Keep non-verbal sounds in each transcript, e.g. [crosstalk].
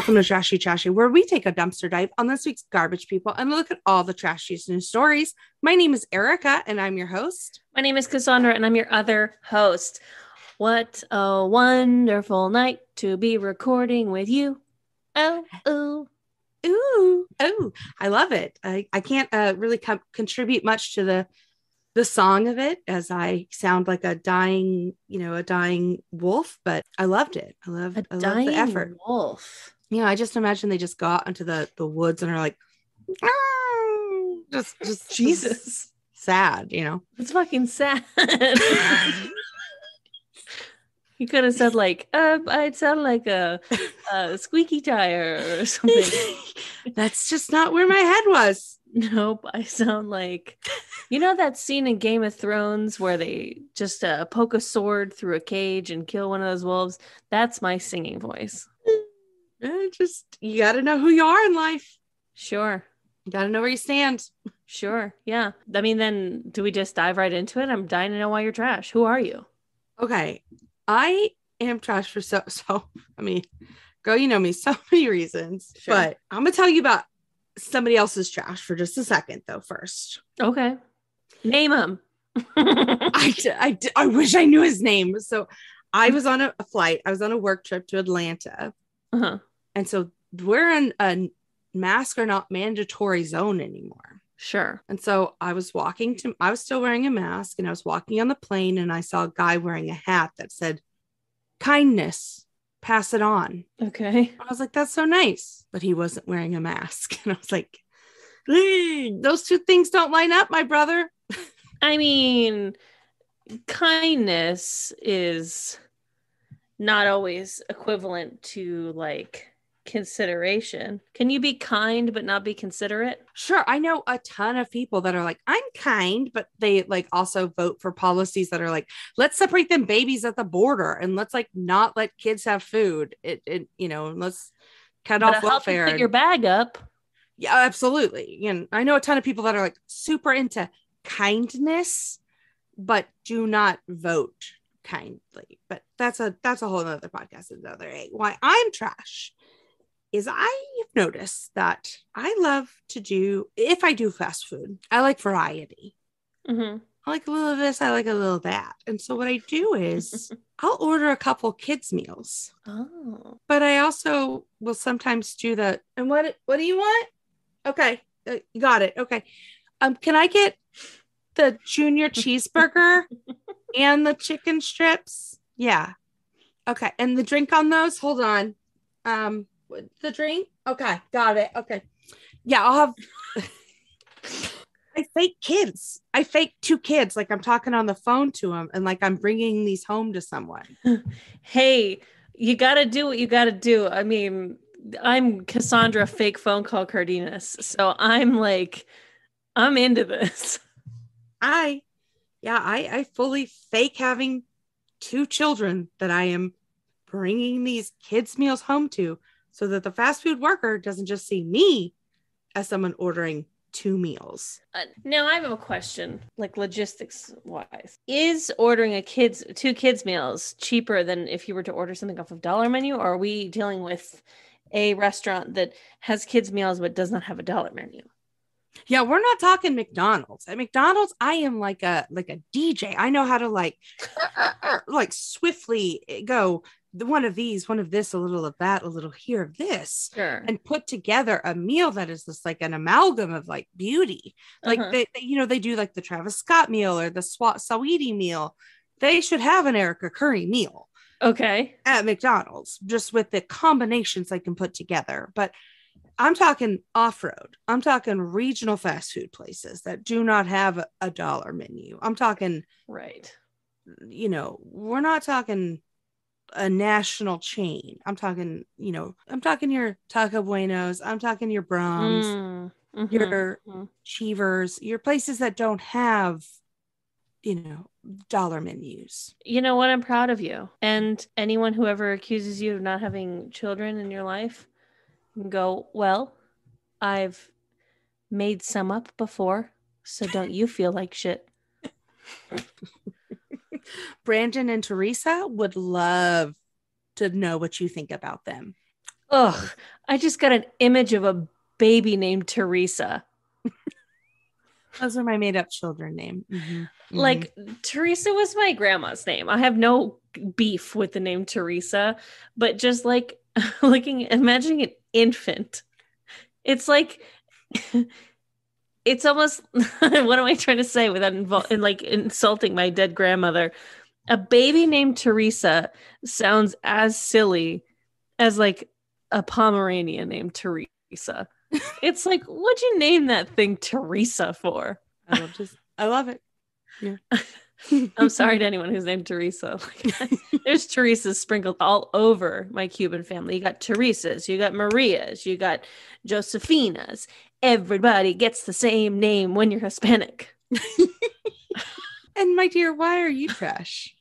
welcome to Trashy Trashy, where we take a dumpster dive on this week's garbage people and look at all the trashiest news stories. My name is Erika, and I'm your host. My name is Cassandra, and I'm your other host. What a wonderful night to be recording with you. Oh, oh, Ooh, oh, I love it. I, I can't uh, really com- contribute much to the the song of it as I sound like a dying, you know, a dying wolf, but I loved it. I love, a I love dying the effort. wolf. Yeah, I just imagine they just got into the the woods and are like, "Ah," just just [laughs] Jesus, sad, you know. it's fucking sad. [laughs] you could have said like, uh, I'd sound like a, a squeaky tire or [laughs] something. That's just not where my head was. Nope, I sound like you know that scene in Game of Thrones where they just uh, poke a sword through a cage and kill one of those wolves. That's my singing voice. Eh, just you got to know who you are in life. Sure, You got to know where you stand. sure, yeah. I mean, then do we just dive right into it? I'm dying to know why you're trash. Who are you? Okay, I am trash for so [laughs] so. I mean, girl, you know me so [laughs] many reasons, Sure. but I'm gonna tell you about somebody else's trash for just a second, though. First, Okay, name him. [laughs] I, I, I wish I knew his name. So, I was on a, a flight. I was on a work trip to Atlanta, uh-huh. And so we're in a mask are not mandatory zone anymore. Sure. And so I was walking to, I was still wearing a mask and I was walking on the plane and I saw a guy wearing a hat that said, kindness, pass it on. Okay. I was like, that's so nice. But he wasn't wearing a mask. [laughs] And I was like, "Eh, those two things don't line up, my brother. I mean, kindness is not always equivalent to like consideration. Can you be kind but not be considerate? Sure. I know a ton of people that are like, I'm kind, but they like also vote for policies that are like, let's separate them babies at the border and let's like not let kids have food. It, it you know, let's cut But off you welfare. Pick your bag up. Yeah, absolutely. And I know a ton of people that are like super into kindness, but do not vote kindly. But that's a that's a whole other podcast another day. Why I'm trash is I have noticed that I love to do if I do fast food, I like variety. hmm I like a little of this, I like a little of that. And so what I do is [laughs] I'll order a couple kids meals Oh, but I also will sometimes do the and what what do you want? Okay, uh, got it. Okay, um, can I get the junior [laughs] cheeseburger and the chicken strips? Yeah. Okay, and the drink on those. Hold on. Um, the drink. Okay, got it. Okay, yeah, I'll have. [laughs] I fake kids. I fake two kids. Like I'm talking on the phone to them, and like I'm bringing these home to someone. [laughs] hey, you got to do what you got to do. I mean, I'm Cassandra fake phone call Cardenes. So I'm like, I'm into this. I, yeah, I, I fully fake having two children that I am bringing these kids' meals home to so that the fast food worker doesn't just see me as someone ordering two meals. Uh, now I have a question, like logistics wise. Is ordering a kids two kids meals cheaper than if you were to order something off of dollar menu or are we dealing with a restaurant that has kids meals but does not have a dollar menu? Yeah, we're not talking McDonald's. At McDonald's, I am like a like a DJ. I know how to like [laughs] like swiftly go one of these, one of this, a little of that, a little here of this. Sure. and put together a meal that is just like an amalgam of like beauty. Like Uh-huh. they, they- you know, they do like the Travis Scott meal or the Swat Saweetie meal. They should have an Erika Curry meal okay. at McDonald's, just with the combinations they can put together. But I'm talking off road. I'm talking regional fast food places that do not have a dollar menu. I'm talking, Right. you know, we're not talking a national chain. I'm talking, you know, I'm talking your Taco Buenos. I'm talking your Braum's, Mm, mhm, your mhm. Cheevers, your places that don't have, you know, dollar menus. You know what? I'm proud of you. And anyone who ever accuses you of not having children in your life can go, well, I've made some up before. So don't you feel like shit? [laughs] Brandon and Teresa would love to know what you think about them. Ugh, I just got an image of a baby named Teresa. Those are my made up children name. Mhm. Like Teresa was my grandma's name. I have no beef with the name Teresa, but just like [laughs] looking, imagining an infant, it's like [laughs] it's almost. [laughs] what am I trying to say without invol- and like insulting my dead grandmother? A baby named Teresa sounds as silly as like a Pomeranian named Teresa. [laughs] it's like, what'd you name that thing Teresa for? I love just I love it. Yeah. [laughs] I'm sorry to anyone who's named Teresa. There's Teresa's sprinkled all over my Cuban family. You got Teresa's, you got Maria's, you got Josephinas. Everybody gets the same name when you're Hispanic. And my dear, why are you trash?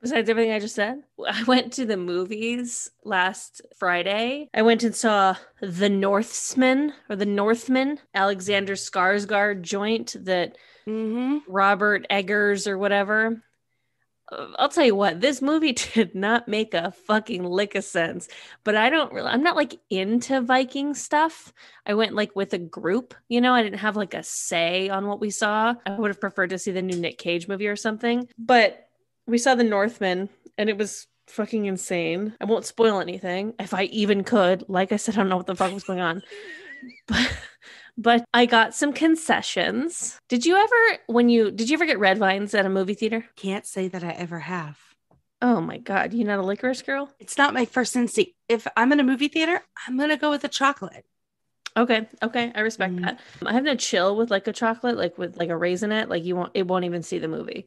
Besides everything I just said, I went to the movies last Friday. I went and saw The Northsman or The Northman, Alexander Skarsgård joint that Mm-hmm. Robert Eggers or whatever. I'll tell you what, this movie [laughs] did not make a fucking lick of sense. But I don't really, I'm not like into Viking stuff. I went like with a group, you know, I didn't have like a say on what we saw. I would have preferred to see the new Nick Cage movie or something. But we saw The Northman and it was fucking insane. I won't spoil anything if I even could. Like I said, I don't know what the fuck was going on. [laughs] But but I got some concessions. Did you ever when you did you ever get red vines at a movie theater? Can't say that I ever have. Oh my god, you not a licorice girl? It's not my first instinct. If I'm in a movie theater, I'm gonna go with the chocolate. Okay, okay, I respect Mhm. that. I have no chill with like a chocolate, like with like a raisinette. Like you won't, it won't even see the movie.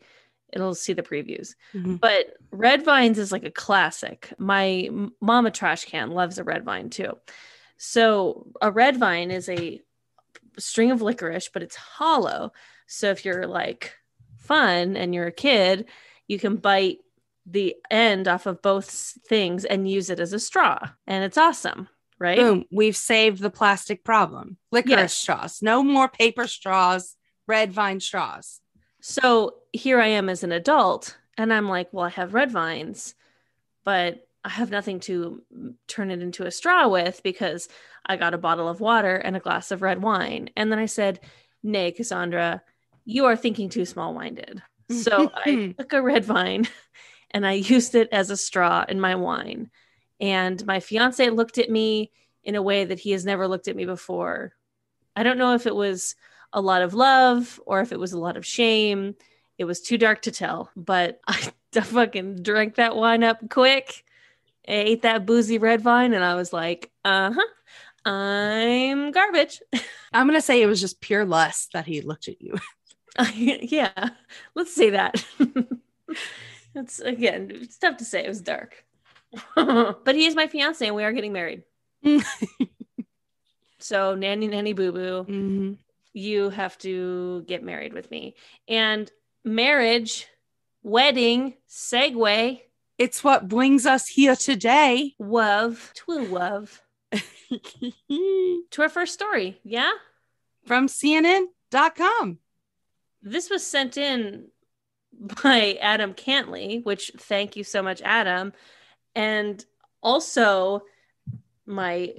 It'll see the previews. Mhm. But red vines is like a classic. My mama trash can loves a red vine too. So a red vine is a string of licorice, but it's hollow. So if you're like fun and you're a kid, you can bite the end off of both things and use it as a straw, and it's awesome, right? Boom. We've saved the plastic problem. Licorice Yes. straws. No more paper straws, red vine straws. So here I am as an adult, and I'm like, well, I have red vines, but I have nothing to turn it into a straw with because I got a bottle of water and a glass of red wine. And then I said, Nay, Cassandra, you are thinking too small minded. So I [laughs] took a red vine [laughs] and I used it as a straw in my wine. And my fiance looked at me in a way that he has never looked at me before. I don't know if it was a lot of love or if it was a lot of shame. It was too dark to tell, but [laughs] I fucking drank that wine up quick. I ate that boozy red vine and I was like, uh huh, I'm garbage. I'm gonna say it was just pure lust that he looked at you. [laughs] [laughs] yeah, let's say that. [laughs] it's again, it's tough to say. It was dark. but he is my fiance and we are getting married. so, nanny, nanny, boo boo. Mhm. you have to get married with me. And marriage, wedding, segue, It's what brings us here today. wove, to wove, to our first story. Yeah. From CNN.com. This was sent in by Adam Cantley, which thank you so much, Adam. And also, my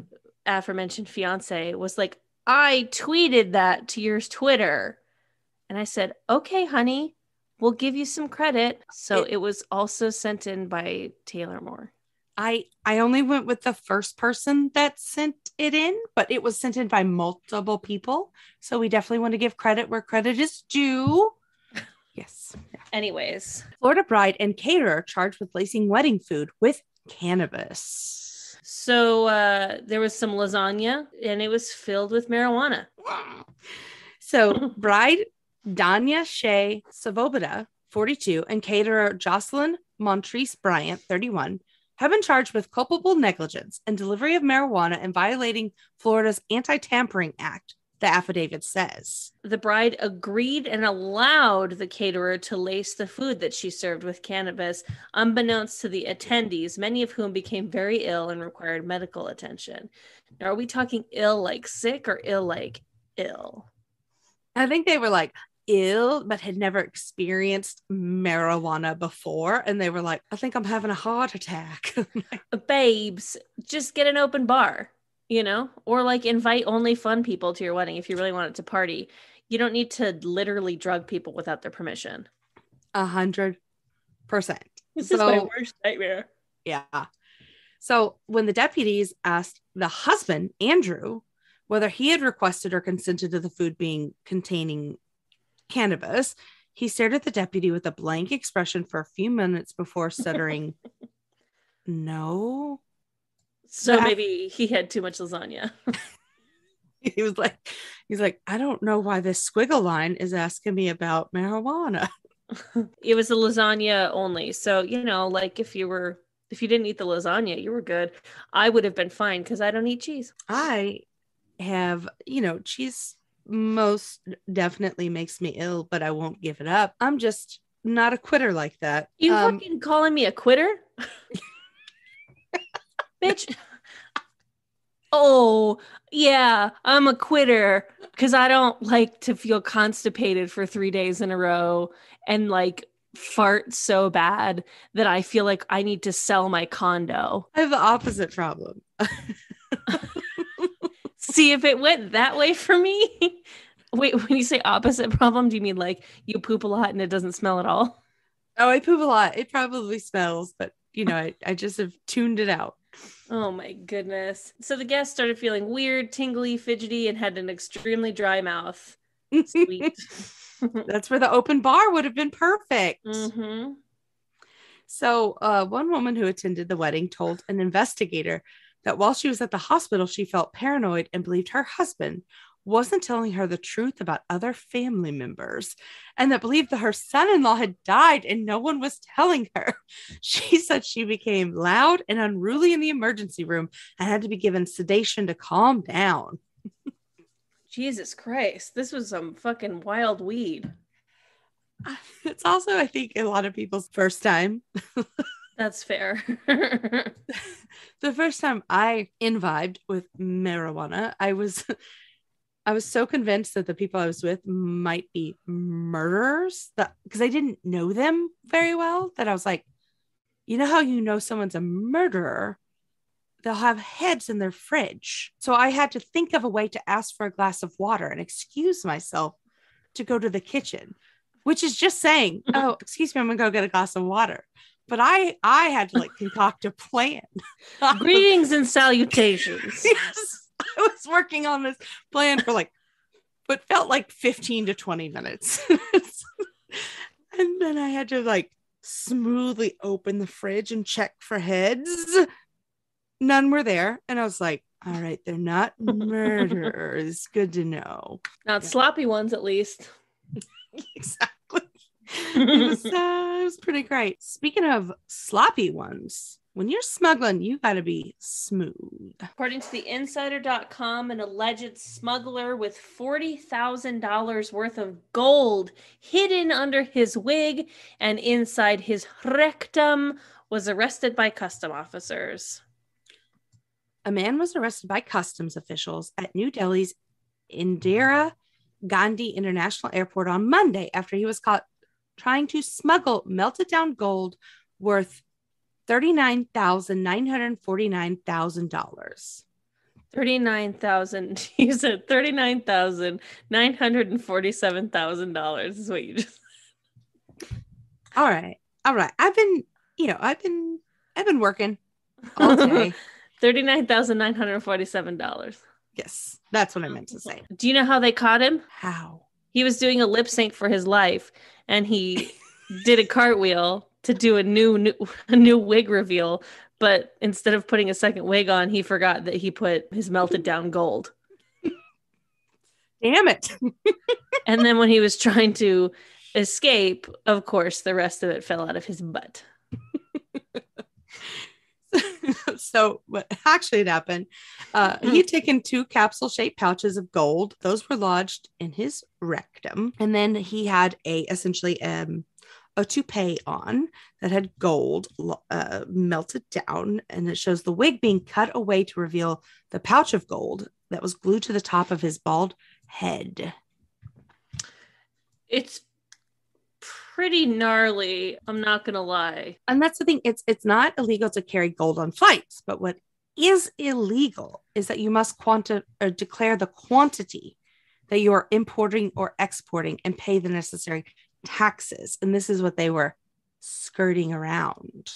aforementioned fiance was like, I tweeted that to your Twitter. And I said, okay, honey, we'll give you some credit. So It- it was also sent in by Taylor Moore. I I only went with the first person that sent it in, but it was sent in by multiple people. So we definitely want to give credit where credit is due. [laughs] Yes. Anyways, Florida bride and caterer charged with lacing wedding food with cannabis. so uh, there was some lasagna and it was filled with marijuana. So [laughs] bride Danya Shea Svoboda, 42, and caterer Jocelyn Montrese Bryant, 31, have been charged with culpable negligence and delivery of marijuana and violating Florida's Anti-Tampering Act, the affidavit says. The bride agreed and allowed the caterer to lace the food that she served with cannabis, unbeknownst to the attendees, many of whom became very ill and required medical attention. Now, are we talking ill like sick or ill like ill? I think they were like ill but had never experienced marijuana before. And they were like, I think I'm having a heart attack. [laughs] babes, just get an open bar, you know, or like invite only fun people to your wedding if you really want it to party. You don't need to literally drug people without their permission. A hundred percent. This is my worst nightmare. Yeah. So when the deputies asked the husband, Andrew, whether he had requested or consented to the food being containing cannabis, he stared at the deputy with a blank expression for a few minutes before stuttering, [laughs] No. So But- maybe he had too much lasagna. [laughs] He was like, he's like, I don't know why this squiggle line is asking me about marijuana. [laughs] it was the lasagna only. So, you know, like if you were if you didn't eat the lasagna, you were good. I would have been fine because I don't eat cheese. I have, you know, cheese most definitely makes me ill, but I won't give it up. I'm just not a quitter like that. You Um, fucking calling me a quitter? [laughs] Bitch. Oh, yeah, I'm a quitter because I don't like to feel constipated for three days in a row and like fart so bad that I feel like I need to sell my condo. I have the opposite problem. [laughs] See if it went that way for me. [laughs] Wait, when you say opposite problem, do you mean like you poop a lot and it doesn't smell at all? Oh, I poop a lot. It probably smells, but you know, I, I just have tuned it out. Oh my goodness. So the guest started feeling weird, tingly, fidgety, and had an extremely dry mouth. Sweet. [laughs] [laughs] That's where the open bar would have been perfect. hmm So, uh, one woman who attended the wedding told an investigator that while she was at the hospital, she felt paranoid and believed her husband wasn't telling her the truth about other family members and that believed that her son in law had died and no one was telling her. [laughs] She said she became loud and unruly in the emergency room and had to be given sedation to calm down. [laughs] Jesus Christ. This was some fucking wild weed. [laughs] It's also, I think, a lot of people's first time That's fair. [laughs] the first time I imbibed with marijuana, I was [laughs] I was so convinced that the people I was with might be murderers that because I didn't know them very well that I was like, you know how you know someone's a murderer? They'll have heads in their fridge. So I had to think of a way to ask for a glass of water and excuse myself to go to the kitchen, which is just saying, [laughs] oh, excuse me, I'm gonna go get a glass of water. But I I had to like concoct a plan. [laughs] Greetings and salutations. [laughs] yes, I was working on this plan for like what felt like 15 to 20 minutes. [laughs] and then I had to like smoothly open the fridge and check for heads. None were there. And I was like, all right, they're not murderers. Good to know. Not Yeah. sloppy ones, at least. exactly. It was, [laughs] uh, it was pretty great. Speaking of sloppy ones, when you're smuggling, you got to be smooth. According to the insider.com, an alleged smuggler with $40,000 worth of gold hidden under his wig and inside his rectum was arrested by custom officers. a man was arrested by customs officials at New Delhi's Indira Gandhi International Airport on Monday after he was caught trying to smuggle melted down gold worth $39,949,000. 39,000 [laughs] you said $39,947,000 is what you just All right. All right. I've been, you know, I've been I've been working all day. [laughs] $39,947. yes. That's what I meant to say. Do you know how they caught him? How? He was doing a lip sync for his life and he did a cartwheel to do a new, new a new wig reveal, but instead of putting a second wig on, he forgot that he put his melted down gold. Damn it. And then when he was trying to escape, of course, the rest of it fell out of his butt. [laughs] so what actually had happened. Uh he had taken two capsule shaped pouches of gold. Those were lodged in his rectum. And then he had a essentially um a toupee on that had gold uh, melted down. And it shows the wig being cut away to reveal the pouch of gold that was glued to the top of his bald head. It's pretty gnarly. I'm not gonna lie. And that's the thing. It's it's not illegal to carry gold on flights, but what is illegal is that you must quanti- or declare the quantity that you are importing or exporting and pay the necessary taxes. And this is what they were skirting around.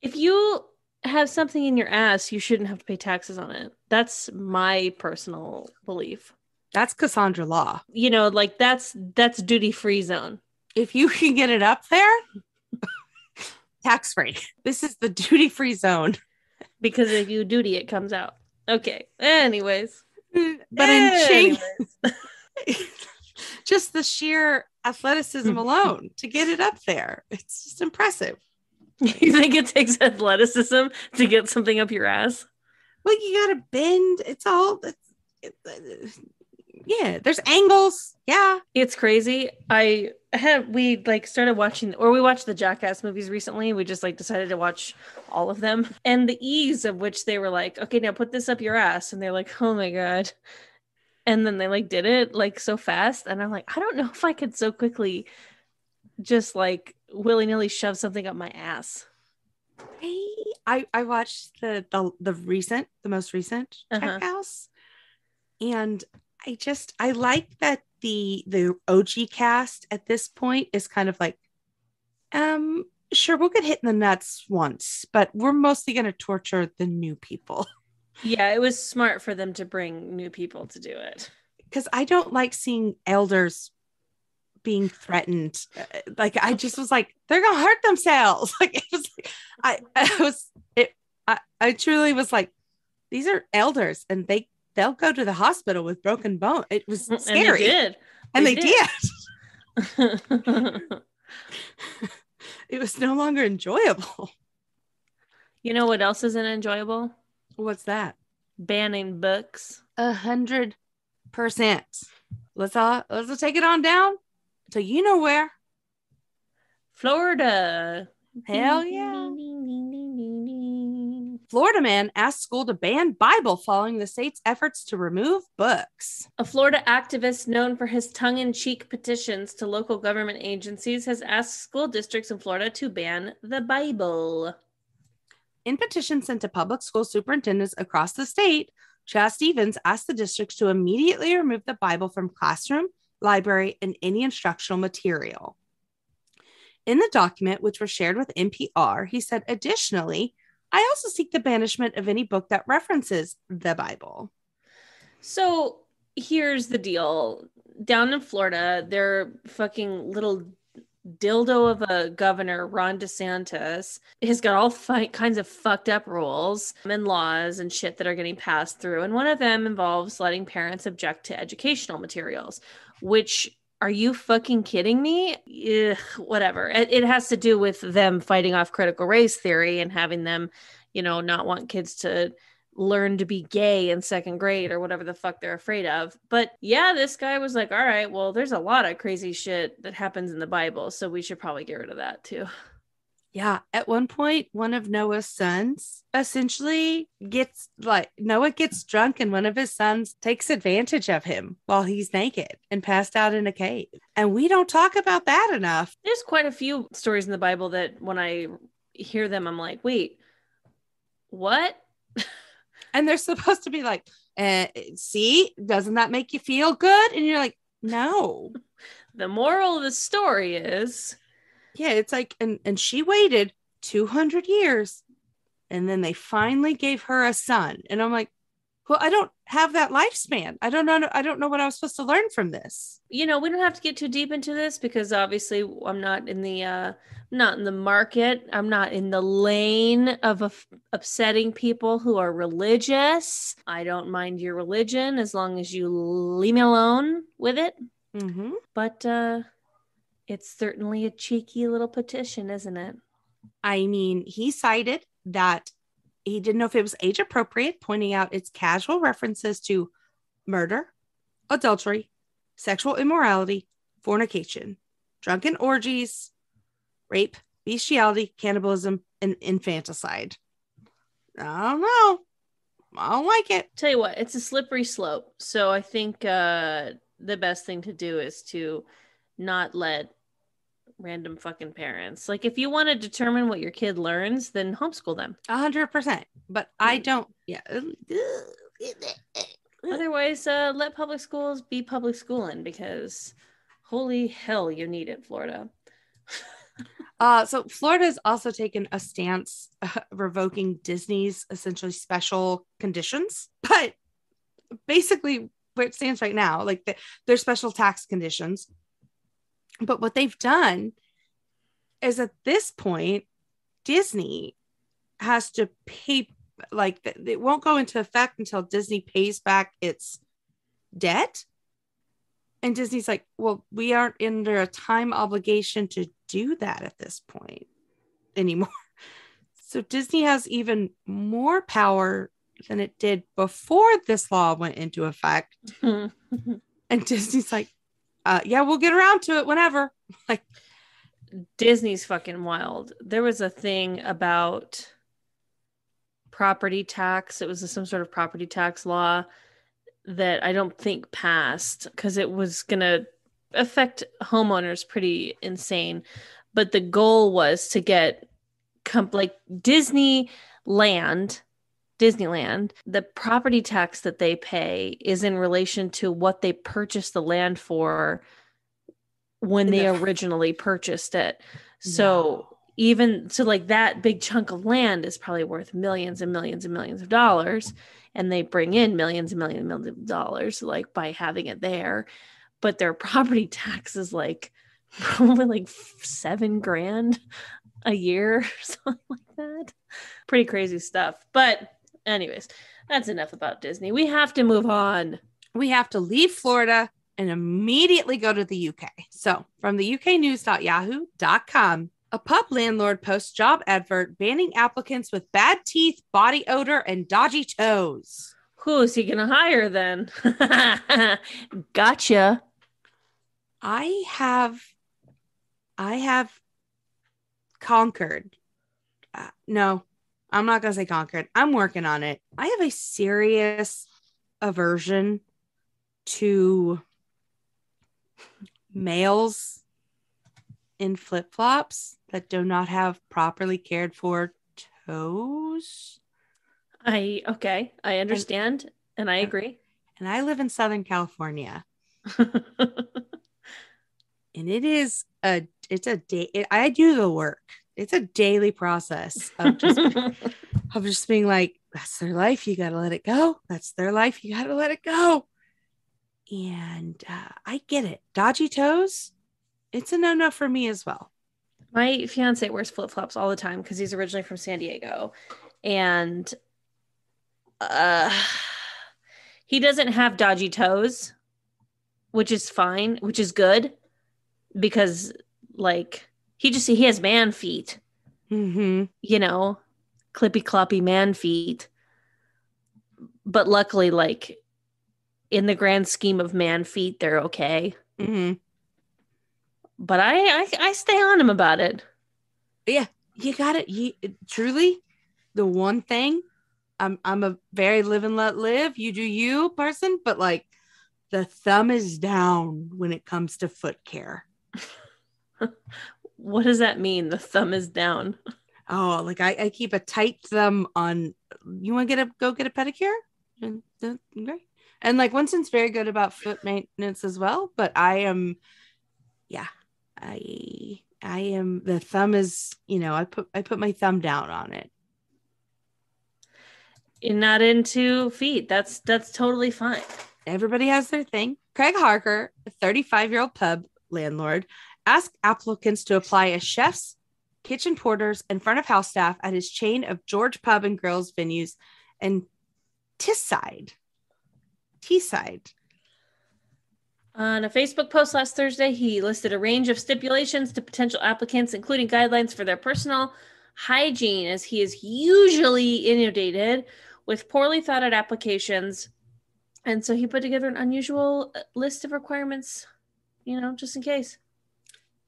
If you have something in your ass, you shouldn't have to pay taxes on it. That's my personal belief. That's Cassandra law. You know, like that's that's duty free zone. If you [laughs] can get it up there, tax free. This is the duty free zone. Because if you duty, it comes out. Okay. Anyways. But in Ching, [laughs] just the sheer athleticism [laughs] alone to get it up there, it's just impressive. you think it takes athleticism to get something up your ass? Well, you gotta bend. It's all. It's, it, uh, yeah, there's angles. Yeah, It's crazy. I had we like started watching or we watched the Jackass movies recently. We just like decided to watch all of them. And the ease of which they were like, okay, now put this up your ass. And they're like, oh my God. And then they like did it like so fast. And I'm like, I don't know if I could so quickly just like willy-nilly shove something up my ass. I I, watched the, the the recent, the most recent Uh-huh. House, and I just I like that the the OG cast at this point is kind of like, um, sure we'll get hit in the nuts once, but we're mostly going to torture the new people [laughs] Yeah, it was smart for them to bring new people to do it. because I don't like seeing elders being threatened. Uh, Like I just was like, they're gonna hurt themselves. [laughs] Like it was, I, I was, it, I, I truly was like, these are elders, and they they'll go to the hospital with broken bone. It was mm, scary, And and they they, did. did. did. [laughs] It was no longer enjoyable. [laughs] you know what else isn't enjoyable? What's that? Banning books. A hundred percent. Let's all let's all take it on down to you know where. Florida. Hell yeah. Florida man asked school to ban Bible following the state's efforts to remove books. A Florida activist known for his tongue in cheek petitions to local government agencies has asked school districts in Florida to ban the Bible. In petition sent to public school superintendents across the state, Chaz Stevens asked the districts to immediately remove the Bible from classroom, library, and any instructional material. In the document, which was shared with NPR, he said, additionally, I also seek the banishment of any book that references the Bible. So here's the deal. Down in Florida, their fucking little dildo of a governor, Ron DeSantis, has got all fi- kinds of fucked up rules and laws and shit that are getting passed through. And one of them involves letting parents object to educational materials, which are you fucking kidding me? Ugh, whatever. It, it has to do with them fighting off critical race theory and having them, you know, not want kids to learn to be gay in second grade or whatever the fuck they're afraid of. But yeah, this guy was like, all right, well, there's a lot of crazy shit that happens in the Bible. So we should probably get rid of that too. Yeah, at one point, one of Noah's sons essentially gets like Noah gets drunk, and one of his sons takes advantage of him while he's naked and passed out in a cave. And we don't talk about that enough. There's quite a few stories in the Bible that when I hear them, I'm like, wait, what? [laughs] And they're supposed to be like, eh, see, doesn't that make you feel good? And you're like, no. [laughs] The moral of the story is Yeah, it's like, and and she waited 200 years, and then they finally gave her a son. And I'm like, well, I don't have that lifespan. I don't know. I don't know what I was supposed to learn from this. you know, we don't have to get too deep into this because obviously I'm not in the uh not in the market. I'm not in the lane of of upsetting people who are religious. I don't mind your religion as long as you leave me alone with it. Mm-hmm. But uh it's certainly a cheeky little petition, isn't it? I mean, he cited that he didn't know if it was age appropriate, pointing out its casual references to murder, adultery, sexual immorality, fornication, drunken orgies, rape, bestiality, cannibalism, and infanticide. I don't know. I don't like it. Tell you what, it's a slippery slope. So I think uh the best thing to do is to not let random fucking parents. Like if you want to determine what your kid learns, then homeschool them. A hundred percent. But I Mm. don't. Yeah. Otherwise, uh, let public schools be public schooling because holy hell, you need it, Florida. [laughs] Uh, so Florida has also taken a stance uh, [laughs] revoking Disney's essentially special conditions, [laughs] but basically where it stands right now, like the, their special tax conditions. But what they've done is at this point, Disney has to pay, like it won't go into effect until Disney pays back its debt. And Disney's like, well, we aren't under a time obligation to do that at this point anymore. [laughs] So Disney has even more power than it did before this law went into effect. [laughs] And Disney's like, uh, yeah, we'll get around to it whenever. [laughs] Like, Disney's fucking wild. There was a thing about property tax. It was some sort of property tax law that I don't think passed because it was going to affect homeowners pretty insane. But the goal was to get comp- like Disneyland, Disneyland, the property tax that they pay is in relation to what they purchased the land for when they the- originally purchased it. So even so like that big chunk of land is probably worth millions and millions and millions of dollars and they bring in millions and millions and millions of dollars like by having it there. But their [laughs] property tax is like probably like seven grand a year or [laughs] something like that. Pretty crazy stuff. But anyways that's enough about disney we have to move on we have to leave Florida and immediately go to the UK. So, from the uknews.yahoo.com, a pub landlord posts job advert banning applicants with bad teeth, body odor, and dodgy toes. who is he gonna hire then [laughs] gotcha I have, I have conquered. Uh, no, I'm not gonna say conquered. I'm working on it. I have a serious aversion to males in flip flops that do not have properly cared for toes. I okay, I understand and I agree. And I live in Southern California. [laughs] and it is a it's a day it, i do the work it's a daily process of just [laughs] of just being like that's their life. You gotta let it go. That's their life. You gotta let it go. And uh, i get it. Dodgy toes it's a no-no for me as well. My fiance wears flip flops all the time because he's originally from San Diego, and uh, he doesn't have dodgy toes, which is fine, which is good because like he just he has man feet, mm-hmm. you know, clippy cloppy man feet. But luckily, like in the grand scheme of man feet, they're okay. Mm-hmm. But I I, I stay on him about it. Yeah you got it you truly the one thing i'm i'm a very live and let live you do you person but like the thumb is down when it comes to foot care [laughs] What does that mean? The thumb is down. Oh, like I, I keep a tight thumb on. You want to get a go get a pedicure? And uh, great. And like Winston's very good about foot maintenance as well. But I am, yeah, I I am. The thumb is, you know, I put I put my thumb down on it. You're not into feet. That's that's totally fine. Everybody has their thing. Craig Harker, a 35 year old pub landlord, asked applicants to apply as chefs, kitchen porters, and front of house staff at his chain of George Pub and Grills venues and Teesside. Teesside. On a Facebook post last Thursday, he listed a range of stipulations to potential applicants, including guidelines for their personal hygiene, as he is usually inundated with poorly thought out applications. And so he put together an unusual uh, list of requirements, you know, just in case.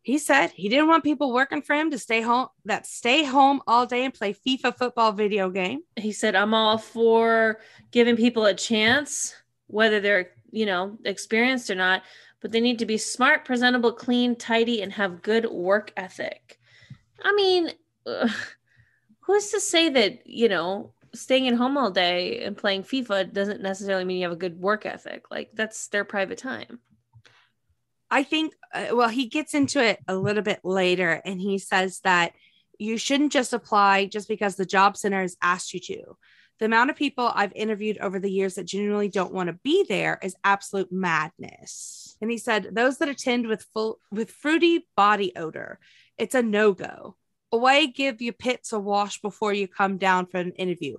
He said he didn't want people working for him to stay home that stay home all day and play FIFA football video game. He said, I'm all for giving people a chance, whether they're, you know, experienced or not. but they need to be smart, presentable, clean, tidy, and have good work ethic. I mean, ugh, who's to say that, you know, staying at home all day and playing FIFA doesn't necessarily mean you have a good work ethic? Like, that's their private time. I think, uh, well, he gets into it a little bit later and he says that you shouldn't just apply just because the job center has asked you to. The amount of people I've interviewed over the years that genuinely don't want to be there is absolute madness. And he said, those that attend with full with fruity body odor, it's a no-go. Away, give your pits a wash before you come down for an interview.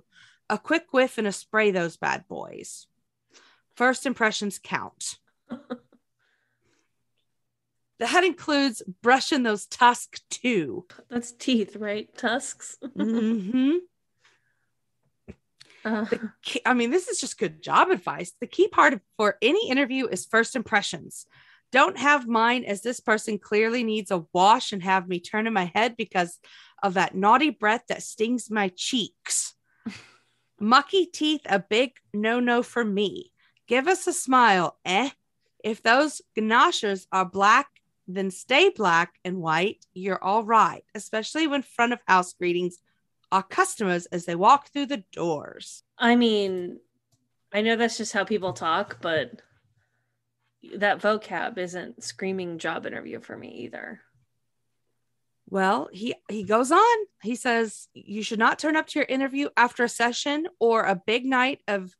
A quick whiff and a spray those bad boys. First impressions count. [laughs] that includes brushing those tusks too. That's teeth, right? Tusks. hmm [laughs] Uh, key, I mean, this is just good job advice. The key part of, for any interview is first impressions. Don't have mine as this person clearly needs a wash and have me turn in my head because of that naughty breath that stings my cheeks. [laughs] Mucky teeth, a big no no for me. Give us a smile, eh? If those gnashers are black, then stay black and white. You're all right, especially when front of house greetings are customers as they walk through the doors. I mean, I know that's just how people talk, but that vocab isn't screaming job interview for me either. Well, he he goes on. He says you should not turn up to your interview after a session or a big night of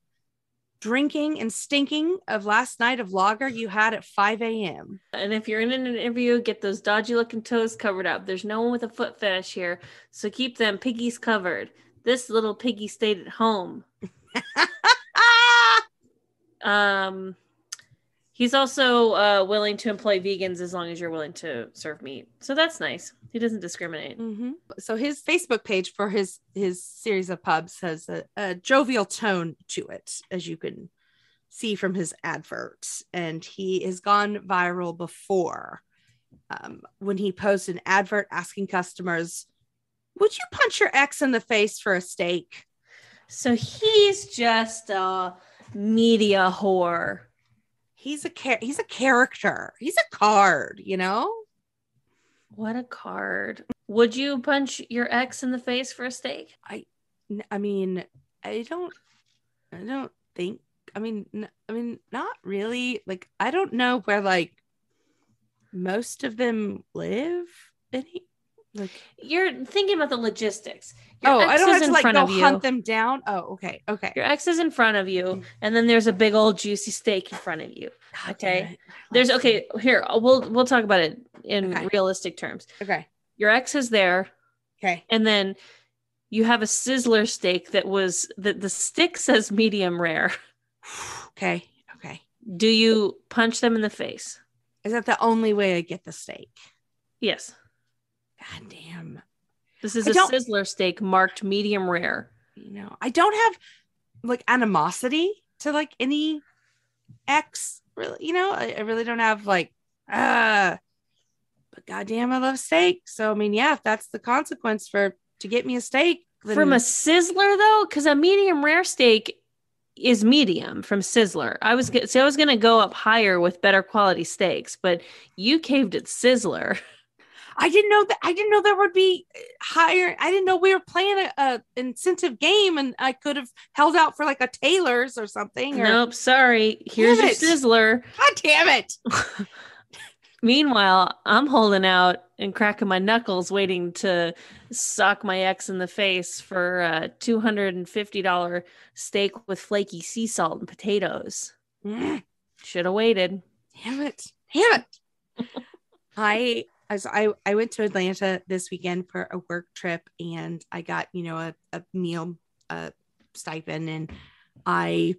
drinking and stinking of last night of lager you had at 5 a.m. And if you're in an interview, get those dodgy looking toes covered up. There's no one with a foot fetish here, so keep them piggies covered. This little piggy stayed at home. [laughs] Um, he's also uh, willing to employ vegans as long as you're willing to serve meat. So that's nice. He doesn't discriminate. Mhm. So his Facebook page for his his series of pubs has a, a jovial tone to it, as you can see from his adverts, and he has gone viral before um, when he posted an advert asking customers, "Would you punch your ex in the face for a steak?" So he's just a media whore. He's a char- he's a character. He's a card, you know. What a card. Would you punch your ex in the face for a steak? I I mean, I don't, I don't think. I mean, n- I mean, not really. Like, I don't know where like most of them live. Any like, You're thinking about the logistics. Your oh, I don't is have to like front go of you. hunt them down. Oh, okay, okay. Your ex is in front of you, mm. and then there's a big old juicy steak in front of you. Okay. There's okay. Here, uh, we'll we'll talk about it in Okay. realistic terms. Okay, Your ex is there, okay. and then you have a sizzler steak that was that the stick says medium rare. [sighs] Okay, okay. Do you punch them in the face? Is that the only way I get the steak? Yes. God damn. This is I a sizzler steak marked medium rare. You know, I don't have like animosity to like any ex. Really, you know, I, I really don't have like uh but goddamn, I love steak. So I mean, yeah, if that's the consequence for to get me a steak, then From a sizzler though, because a medium rare steak is medium from Sizzler. I was so I was gonna go up higher with better quality steaks, but you caved at Sizzler. [laughs] I didn't know that I didn't know there would be higher. I didn't know we were playing a, a incentive game, and I could have held out for like a Taylor's or something. Or Nope, sorry. Here's your it. Sizzler. God damn it! [laughs] Meanwhile, I'm holding out and cracking my knuckles, waiting to sock my ex in the face for a $250 steak with flaky sea salt and potatoes. Mm, Should have waited. Damn it! Damn it! [laughs] I as I I went to Atlanta this weekend for a work trip, and I got you know a, a meal a stipend, and I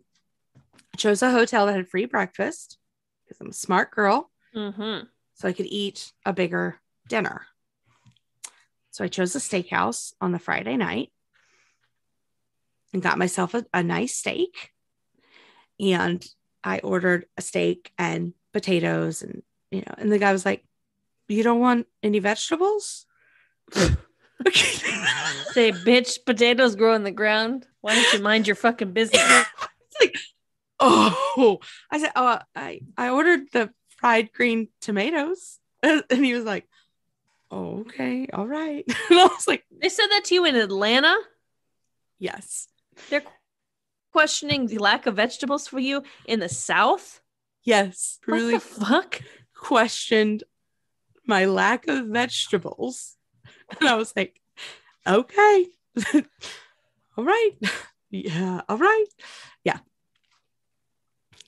chose a hotel that had free breakfast because I'm a smart girl. Mm-hmm. so I could eat a bigger dinner. So I chose a steakhouse on the Friday night and got myself a, a nice steak. And I ordered a steak and potatoes and you know, and the guy was like, You don't want any vegetables? [laughs] okay. Say, bitch, potatoes grow in the ground. Why don't you mind your fucking business? [laughs] it's like, oh, I said, oh, I, I ordered the fried green tomatoes. [laughs] And he was like, oh, okay, all right. And I was like, They said that to you in Atlanta. yes, They're questioning the lack of vegetables for you in the South. yes, What really the fuck? questioned my lack of vegetables. [laughs] And I was like, okay, [laughs] all right. Yeah, all right. Yeah.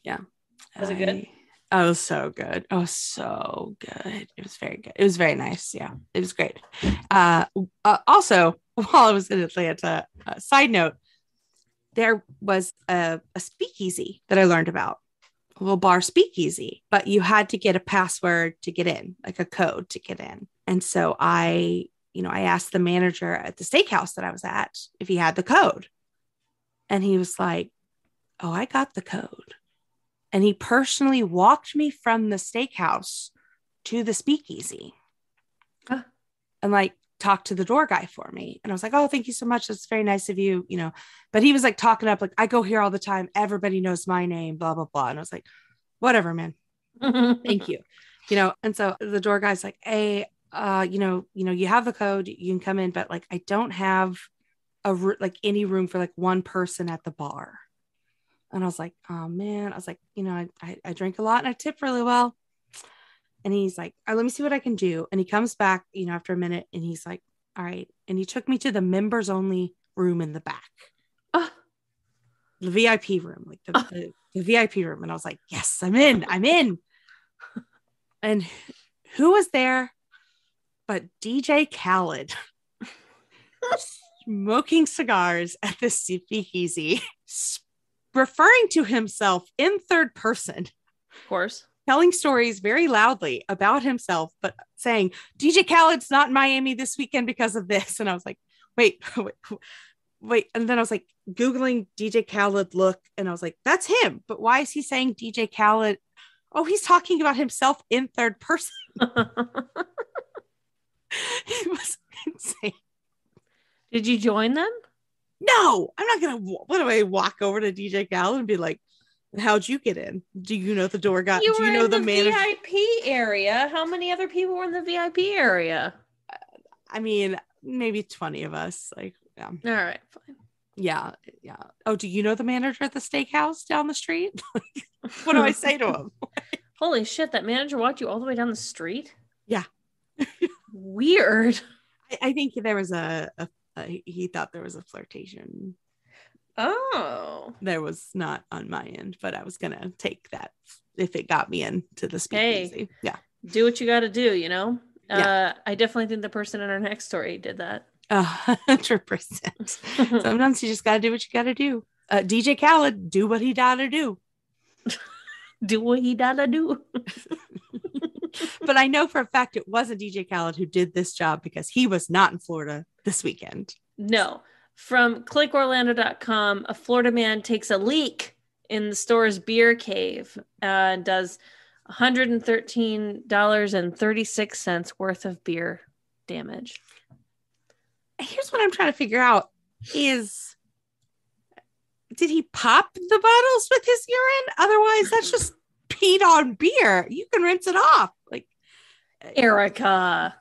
Yeah. Was it good? Oh, it was so good. Oh, so good. It was very good. It was very nice. Yeah, it was great. Uh, uh also, [laughs] while I was in Atlanta, uh, side note, there was a, a speakeasy that I learned about, little bar speakeasy, but you had to get a password to get in, like a code to get in. And so I, you know, I asked the manager at the steakhouse that I was at if he had the code. And he was like, Oh, I got the code. And he personally walked me from the steakhouse to the speakeasy Huh. and like talked to the door guy for me. And I was like, Oh, thank you so much. That's very nice of you. You know, but he was like talking up, like, I go here all the time. Everybody knows my name, blah, blah, blah. And I was like, Whatever, man. Thank you. [laughs] You know, and so the door guy's like, Hey, uh, you know, you know, you have the code, you can come in, but like, I don't have a like any room for like one person at the bar. And I was like, oh man, I was like, you know, I, I, I drink a lot and I tip really well. And he's like, right, let me see what I can do. And he comes back, you know, after a minute and he's like, all right. And he took me to the members only room in the back, Ah. the VIP room, like the, Ah. the, the VIP room. And I was like, yes, I'm in, I'm in. [laughs] And who was there but DJ Khaled [laughs] smoking cigars at the speakeasy, [laughs] referring to himself in third person, of course. Telling stories very loudly about himself, but saying, DJ Khaled's not in Miami this weekend because of this. And I was like, wait, [laughs] wait, wait. And then I was like, Googling DJ Khaled look, and I was like, that's him. But why is he saying DJ Khaled? Oh, he's talking about himself in third person. [laughs] [laughs] it was insane. Did you join them? No, I'm not gonna. What do I walk over to DJ Khaled and be like, "How'd you get in? Do you know the door guy? you do you know in the, the, manager?" VIP area. How many other people were in the VIP area? I mean, maybe 20 of us. Like, yeah, All right, fine. yeah, yeah. Oh, do you know the manager at the steakhouse down the street? [laughs] what do I say to him? [laughs] Holy shit, that manager walked you all the way down the street? Yeah. Weird. I, I think there was a, a, a. He thought there was a flirtation. Oh. There was not on my end, but I was gonna take that if it got me into the Hey. Yeah. Do what you got to do, you know? Yeah. Uh, I definitely think the person in our next story did that. A hundred percent. Sometimes you just gotta do what you gotta do. Uh, DJ Khaled, do what he gotta do. [laughs] do what he gotta do. But I know for a fact it wasn't DJ Khaled who did this job because he was not in Florida this weekend. No. From clickorlando.com, a Florida man takes a leak in the store's beer cave uh, and does $113.36 worth of beer damage. Here's what I'm trying to figure out is did he pop the bottles with his urine? Otherwise, that's just peed on beer. You can rinse it off. Like Erika.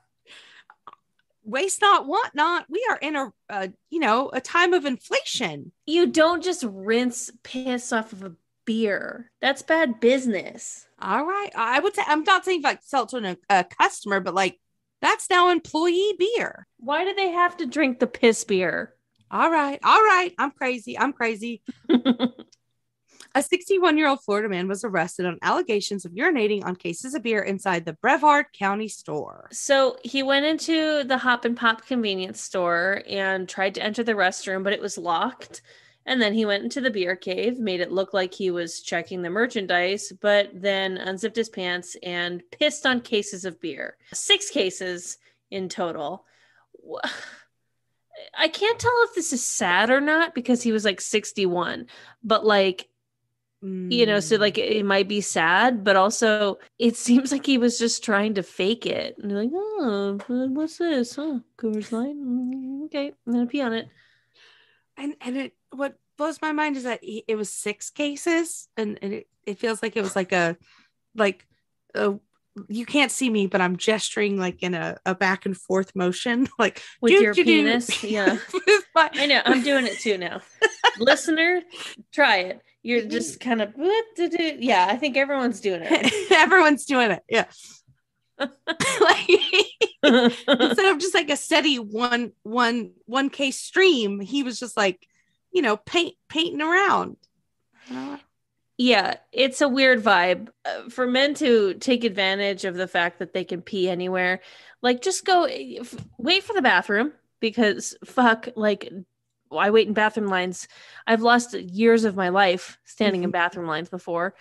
Waste not, want not. We are in a, uh, you know, a time of inflation. You don't just rinse piss off of a beer. That's bad business. All right. I would say, I'm not saying like sell it to an, a customer, but like that's now employee beer. Why do they have to drink the piss beer? All right. All right. I'm crazy. I'm crazy. [laughs] A 61 year old Florida man was arrested on allegations of urinating on cases of beer inside the Brevard County store. So he went into the Hop and Pop convenience store and tried to enter the restroom, but it was locked. And then he went into the beer cave, made it look like he was checking the merchandise, but then unzipped his pants and pissed on cases of beer. Six cases in total. I can't tell if this is sad or not because he was like 61, but like you know so Mm. like it might be sad but also it seems like he was just trying to fake it and you're like oh what's this oh Coors Light Mm, okay i'm gonna pee on it and and it what blows my mind is that he, it was six cases and, and it, it feels like it was like a like a you can't see me, but I'm gesturing like in a, a back and forth motion, [laughs] like with doo, your doo. penis. [laughs] Yeah. My- I know. I'm doing it too now. [laughs] Listener, try it. You're just kind of yeah. I think everyone's doing it. [laughs] Everyone's doing it. Yeah. [laughs] like, [laughs] instead of just like a steady one one one k stream, he was just like, you know, paint painting around. Uh, yeah, it's a weird vibe uh, for men to take advantage of the fact that they can pee anywhere. Like, just go f- wait for the bathroom because fuck, like, I wait in bathroom lines. I've lost years of my life standing in Mhm. bathroom lines before,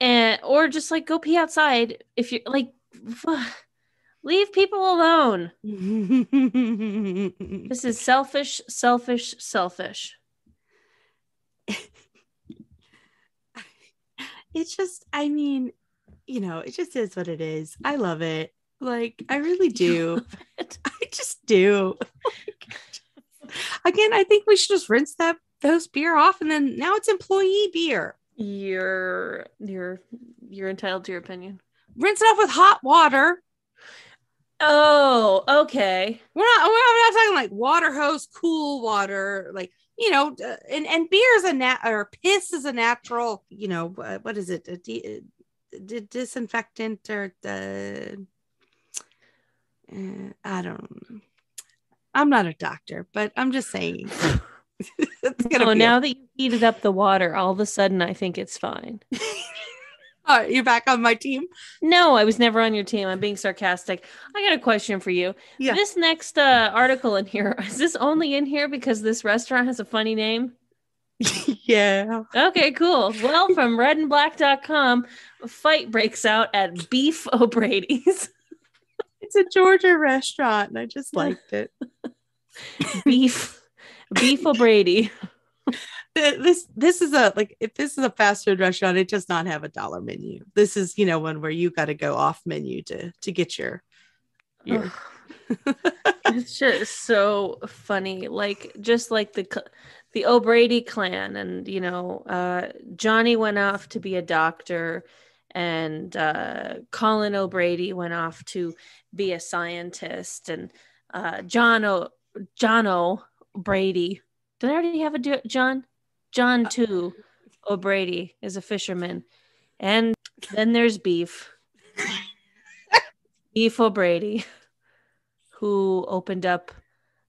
and or just like go pee outside if you're like, leave people alone. [laughs] This is selfish, selfish, selfish. [laughs] it's just, I mean, you know, it just is what it is. I love it. Like, I really [laughs] do. I just do. Again, I think we should just rinse that those beer off and then now it's employee beer. You're you're you're entitled to your opinion. Rinse it off with hot water. Oh, okay. We're not we're not talking like water hose, cool water, like you know, and and beer is a nat or piss is a natural, you know, uh, what is it? A de- di- disinfectant or the uh, I don't I'm not a doctor, but I'm just saying. [laughs] it's gonna Oh, be now that you heated up the water, all of a sudden I think it's fine. [laughs] All right, you're back on my team. No, I was never on your team. I'm being sarcastic. I got a question for you. Yeah. This next uh, article in here, [laughs] is this only in here because this restaurant has a funny name? yeah. Okay, cool. Well, from redandblack.com, a fight breaks out at Beef O'Brady's. It's a Georgia restaurant, and I just liked it. [laughs] Beef, Beef O'Brady. [laughs] This this is a like if this is a fast food restaurant, it does not have a dollar menu. This is you know one where you got to go off menu to to get your your. [laughs] it's just so funny like just like the the o'brady clan and you know uh johnny went off to be a doctor and uh colin o'brady went off to be a scientist and uh john o john o brady did i already have a do- john john too o'brady is a fisherman and then there's beef [laughs] beef o'brady who opened up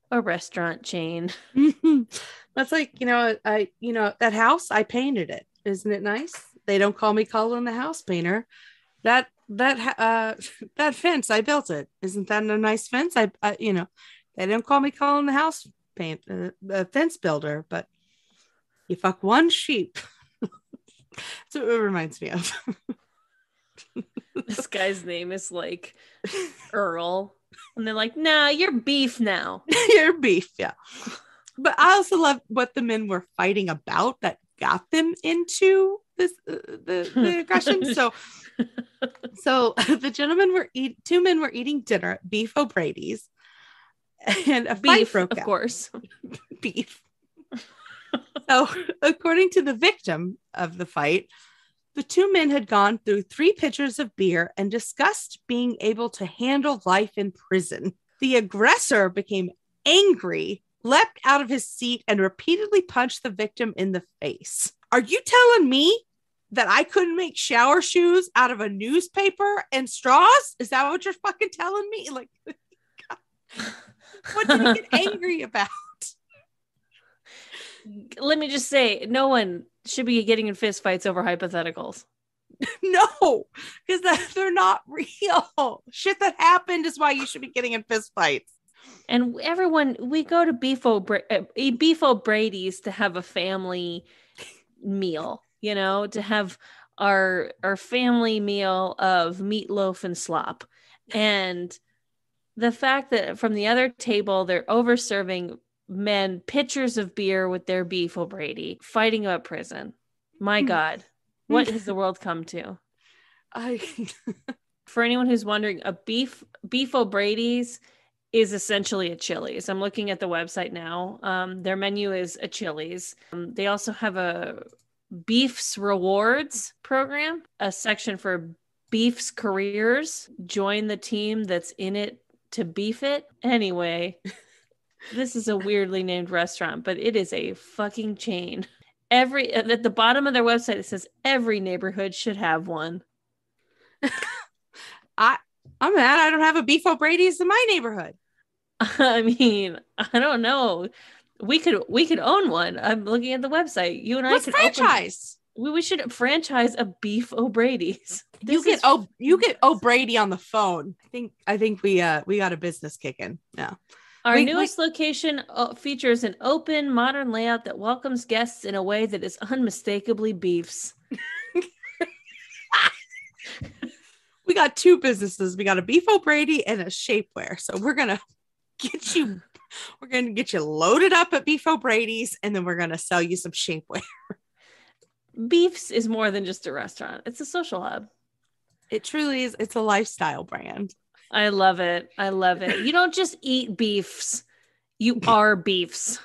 a restaurant chain. [laughs] That's like you know I you know that house I painted it. Isn't it nice? They don't call me Colin the house painter. That that uh [laughs] that fence I built it. Isn't that a nice fence? I, I you know they don't call me Colin the house paint uh, uh, fence builder, but you fuck one sheep. [laughs] That's what it reminds me of. [laughs] This guy's name is like Earl. And they're like, nah, you're beef now. you're beef, yeah. But I also love what the men were fighting about that got them into this uh, the, the [laughs] aggression. So, [laughs] so [laughs] the gentlemen were eat two men were eating dinner at Beef O'Brady's, and a Beef, broke of out. course. Beef. so, according to the victim of the fight, the two men had gone through three pitchers of beer and discussed being able to handle life in prison. The aggressor became angry, leapt out of his seat, and repeatedly punched the victim in the face. Are you telling me that I couldn't make shower shoes out of a newspaper and straws? Is that what you're fucking telling me? Like, [laughs] what did he get [laughs] angry about? Let me just say, no one should be getting in fist fights over hypotheticals. [laughs] No, because they're not real. Shit that happened is why you should be getting in fist fights. And everyone, we go to Beefo, O'Bra- uh, Beef to have a family meal, you know, to have our our family meal of meatloaf and slop. And the fact that from the other table they're over serving men pitchers of beer with their beef O'Brady, fighting about prison. My Hmm. God, what has [laughs] the world come to? I [laughs] For anyone who's wondering, a beef beef O'Brady's is essentially a Chili's. I'm looking at the website now. Um, their menu is a Chili's. Um, they also have a Beef's Rewards program, a section for Beef's careers. Join the team that's in it to beef it. Anyway, [laughs] this is a weirdly named restaurant, but it is a fucking chain. Every at the bottom of their website it says every neighborhood should have one. [laughs] I I'm mad I don't have a beef O'Brady's in my neighborhood. [laughs] I mean, I don't know. We could we could own one. I'm looking at the website. You and Let's I could open- franchise. we, we should franchise a beef O'Brady's. [laughs] you get is- oh you get O'Brady on the phone. I think I think we uh we got a business kicking. Yeah. Our we- we- newest location uh, features an open, modern layout that welcomes guests in a way that is unmistakably beefs. [laughs] We got two businesses. We got a beef O'Brady and a shapewear. So we're gonna get you we're gonna get you loaded up at beef O'Brady's and then we're gonna sell you some shapewear. Beefs is more than just a restaurant; it's a social hub. It truly is it's a lifestyle brand. I love it. I love it. You don't just eat beefs; you are beefs.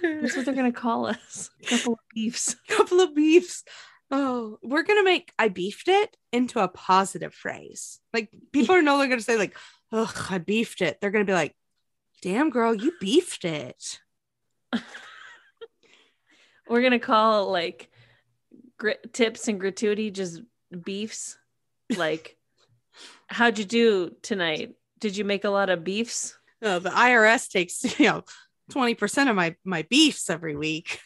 That's what they're gonna call us. A couple of beefs. A couple of beefs. Oh, we're gonna make I beefed it into a positive phrase. Like people are no longer gonna say like, "Ugh, I beefed it." They're gonna be like, "Damn, girl, you beefed it." [laughs] We're gonna call like grit tips and gratuity just beefs. Like, [laughs] how'd you do tonight? Did you make a lot of beefs? Uh, the IRS takes [laughs] you know twenty percent of my my beefs every week.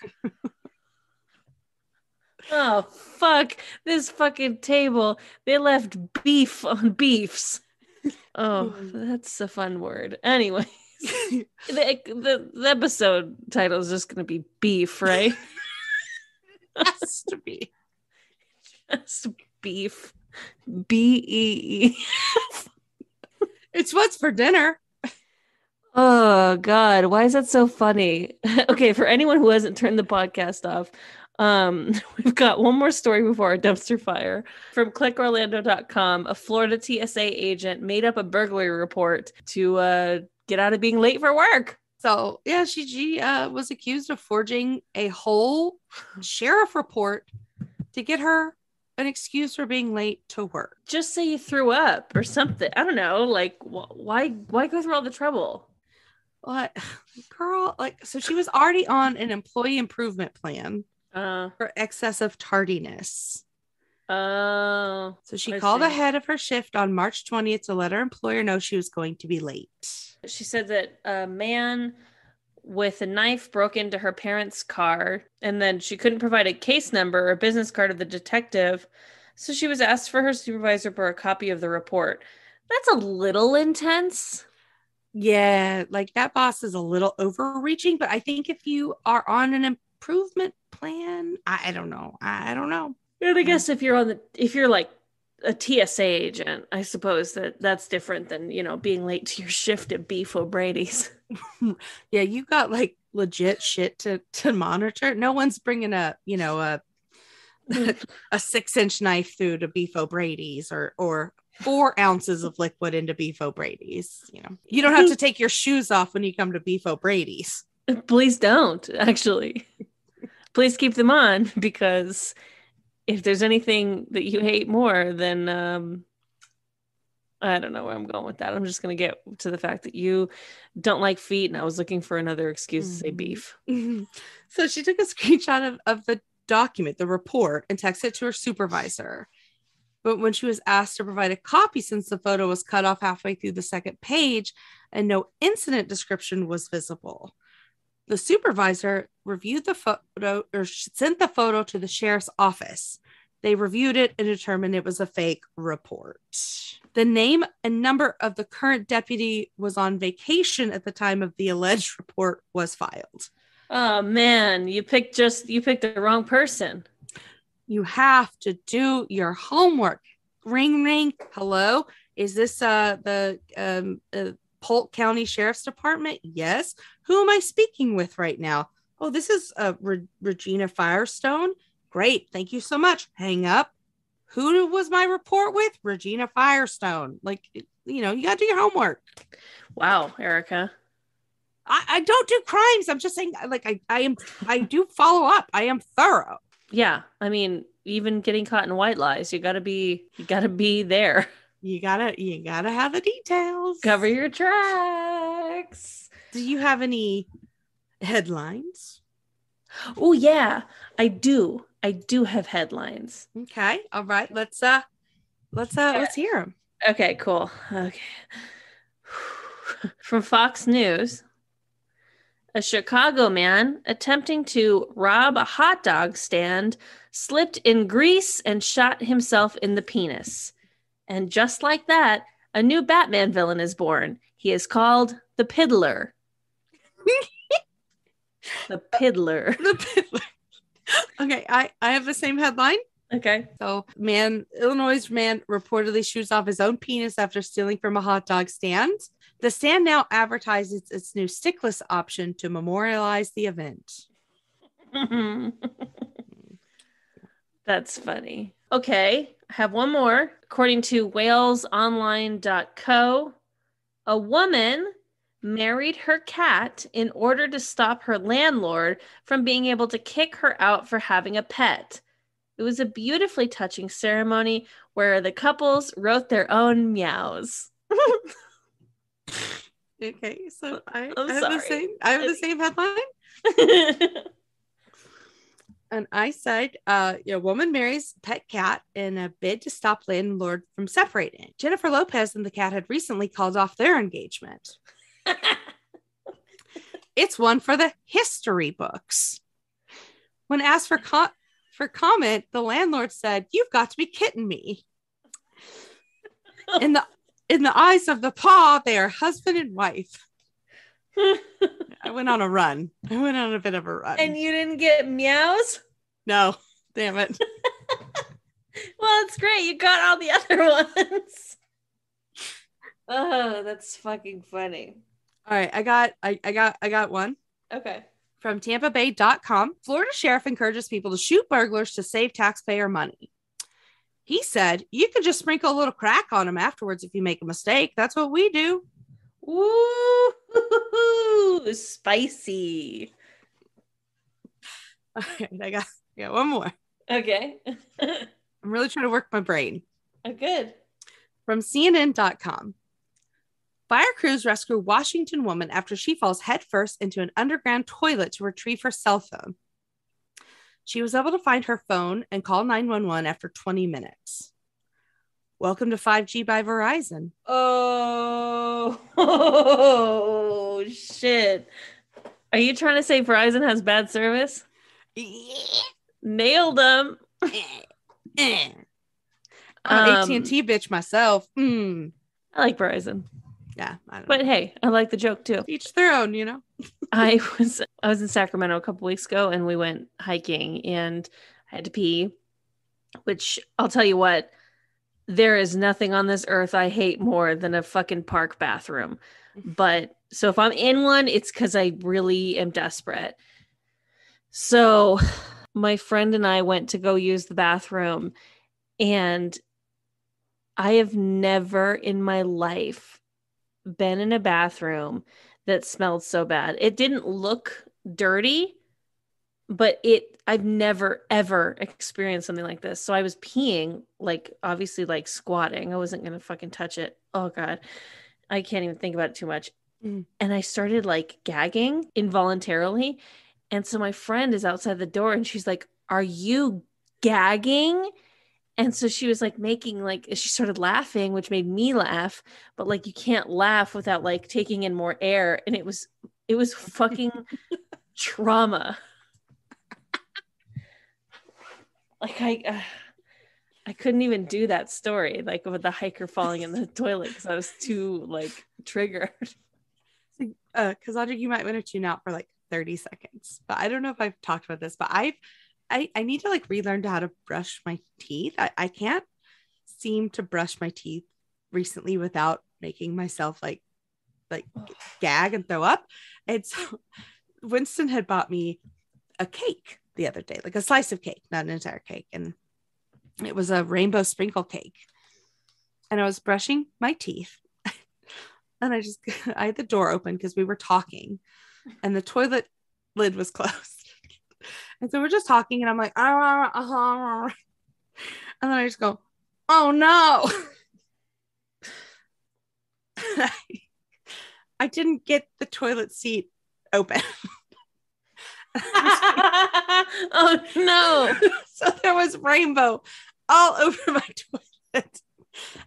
Oh fuck! This fucking table. They left beef on beefs. Oh, mm. that's a fun word. Anyway, [laughs] [laughs] the, the, the episode title is just gonna be beef, right? [laughs] Has to be. just beef. B E E. It's what's for dinner. Oh God, why is that so funny? okay, for anyone who hasn't turned the podcast off, um, [laughs] we've got one more story before our dumpster fire from clickorlando.com. A Florida TSA agent made up a burglary report to uh, get out of being late for work. So yeah, she she uh, was accused of forging a whole sheriff report to get her an excuse for being late to work. Just say you threw up or something. I don't know. Like, wh- why why go through all the trouble? What [sighs] girl? Like, so she was already on an employee improvement plan Uh, for excessive tardiness. oh, So she I called see. ahead of her shift on March 20th to let her employer know she was going to be late. She said that a man with a knife broke into her parents' car and then she couldn't provide a case number or business card of the detective. So she was asked for her supervisor for a copy of the report. That's a little intense. Yeah, like that boss is a little overreaching, but I think if you are on an improvement plan, I, I don't know. I, I don't know. And I guess if you're on the if you're like a TSA agent, I suppose that that's different than, you know, being late to your shift at Beef O'Brady's. [laughs] [laughs] Yeah, you got like legit shit to to monitor. No one's bringing a, you know, a mm. [laughs] a six inch knife through to Beef O'Brady's or or four ounces of liquid into Beef O'Brady's. You know, you don't have to take your shoes off when you come to Beef O'Brady's. Please don't, actually. Please keep them on [laughs] because if there's anything that you hate more than um I don't know where I'm going with that. I'm just going to get to the fact that you don't like feet and I was looking for another excuse to say Mhm. beef. [laughs] so she took a screenshot of, of the document, the report, and texted it to her supervisor. But when she was asked to provide a copy, since the photo was cut off halfway through the second page and no incident description was visible, the supervisor reviewed the photo or sent the photo to the sheriff's office. They reviewed it and determined it was a fake report. The name and number of the current deputy was on vacation at the time of the alleged [laughs] report was filed. Oh man, you picked just you picked the wrong person. You have to do your homework. Ring ring. Hello. Is this uh the um uh, Polk County Sheriff's Department? Yes. Who am I speaking with right now? Oh, this is uh Re- Regina Firestone. Great. Thank you so much. Hang up. Who was my report with? Regina Firestone. Like you know, you got to do your homework. Wow, Erika. I, I don't do crimes. I'm just saying, like I, I am, I do follow up. I am thorough. Yeah, I mean, even getting caught in white lies. You gotta be you gotta be there. You gotta you gotta have the details. Cover your tracks. Do you have any headlines? Oh yeah, I do. I do have headlines. Okay. All right. Let's uh let's uh let's hear them. Okay, cool. Okay. [sighs] From Fox News, a Chicago man attempting to rob a hot dog stand slipped in grease and shot himself in the penis. And just like that, a new Batman villain is born. He is called the Piddler. The Piddler. [laughs] The Piddler. okay, I I have the same headline. Okay. So, man, Illinois man reportedly shoots off his own penis after stealing from a hot dog stand. The stand now advertises its new stickless option to memorialize the event. [laughs] That's funny. Okay, I have one more. According to walesonline.co, a woman married her cat in order to stop her landlord from being able to kick her out for having a pet. It was a beautifully touching ceremony where the couples wrote their own meows. [laughs] Okay, so I, I'm I have sorry. the same. I have the same headline. [laughs] And I said, uh, a woman marries pet cat in a bid to stop landlord from separating. Jennifer Lopez and the cat had recently called off their engagement. It's one for the history books. When asked for co- for comment, the landlord said, "You've got to be kidding me." In the in the eyes of the paw, they are husband and wife. I went on a run. I went on a bit of a run. and you didn't get meows? no, damn it. Well, it's great. You got all the other [laughs] ones. Oh, that's fucking funny. All right, I got I, I got I got one Okay. from tampabay.com. Florida sheriff encourages people to shoot burglars to save taxpayer money. He said, "You can just sprinkle a little crack on them afterwards if you make a mistake. That's what we do." Ooh, [laughs] spicy. [laughs] All right, I got I got one more. Okay. [laughs] I'm really trying to work my brain. Oh, good. From CNN.com. Fire crews rescue Washington woman after she falls headfirst into an underground toilet to retrieve her cell phone. She was able to find her phone and call 911 after 20 minutes. Welcome to 5G by Verizon. Oh, oh [laughs] shit. Are you trying to say Verizon has bad service? Nailed them. I'm an Um, AT&T bitch myself. Mm. I like Verizon, Yeah, I don't but know. hey, I like the joke too. each their own, you know. [laughs] I was I was in Sacramento a couple weeks ago and we went hiking and I had to pee, which I'll tell you what, there is nothing on this earth I hate more than a fucking park bathroom. Mm-hmm. But so if I'm in one, it's because I really am desperate. So my friend and I went to go use the bathroom and I have never in my life been in a bathroom that smelled so bad. It didn't look dirty, but it I've never ever experienced something like this. So I was peeing like obviously like squatting. I wasn't going to fucking touch it. Oh god. I can't even think about it too much. Mm. And I started like gagging involuntarily. And so my friend is outside the door and she's like, "Are you gagging?" And so she was like making like she started laughing, which made me laugh, but like you can't laugh without like taking in more air. And it was it was fucking [laughs] trauma. Like I uh, I couldn't even do that story, like with the hiker falling in the toilet because I was too like triggered. uh Cassandra, you might want to tune out for like 30 seconds. But I don't know if I've talked about this, but I've I, I need to like relearn how to brush my teeth. I, I can't seem to brush my teeth recently without making myself like like gag and throw up. And so [laughs] Winston had bought me a cake the other day, like a slice of cake, not an entire cake. And it was a rainbow sprinkle cake. And I was brushing my teeth. [laughs] and I just [laughs] I had the door open because we were talking and the toilet lid was closed. And so we're just talking, and I'm like, "Ah, ah." And then I just go, oh no. I, [laughs] I didn't get the toilet seat open. [laughs] oh no. [laughs] so there was rainbow all over my toilet.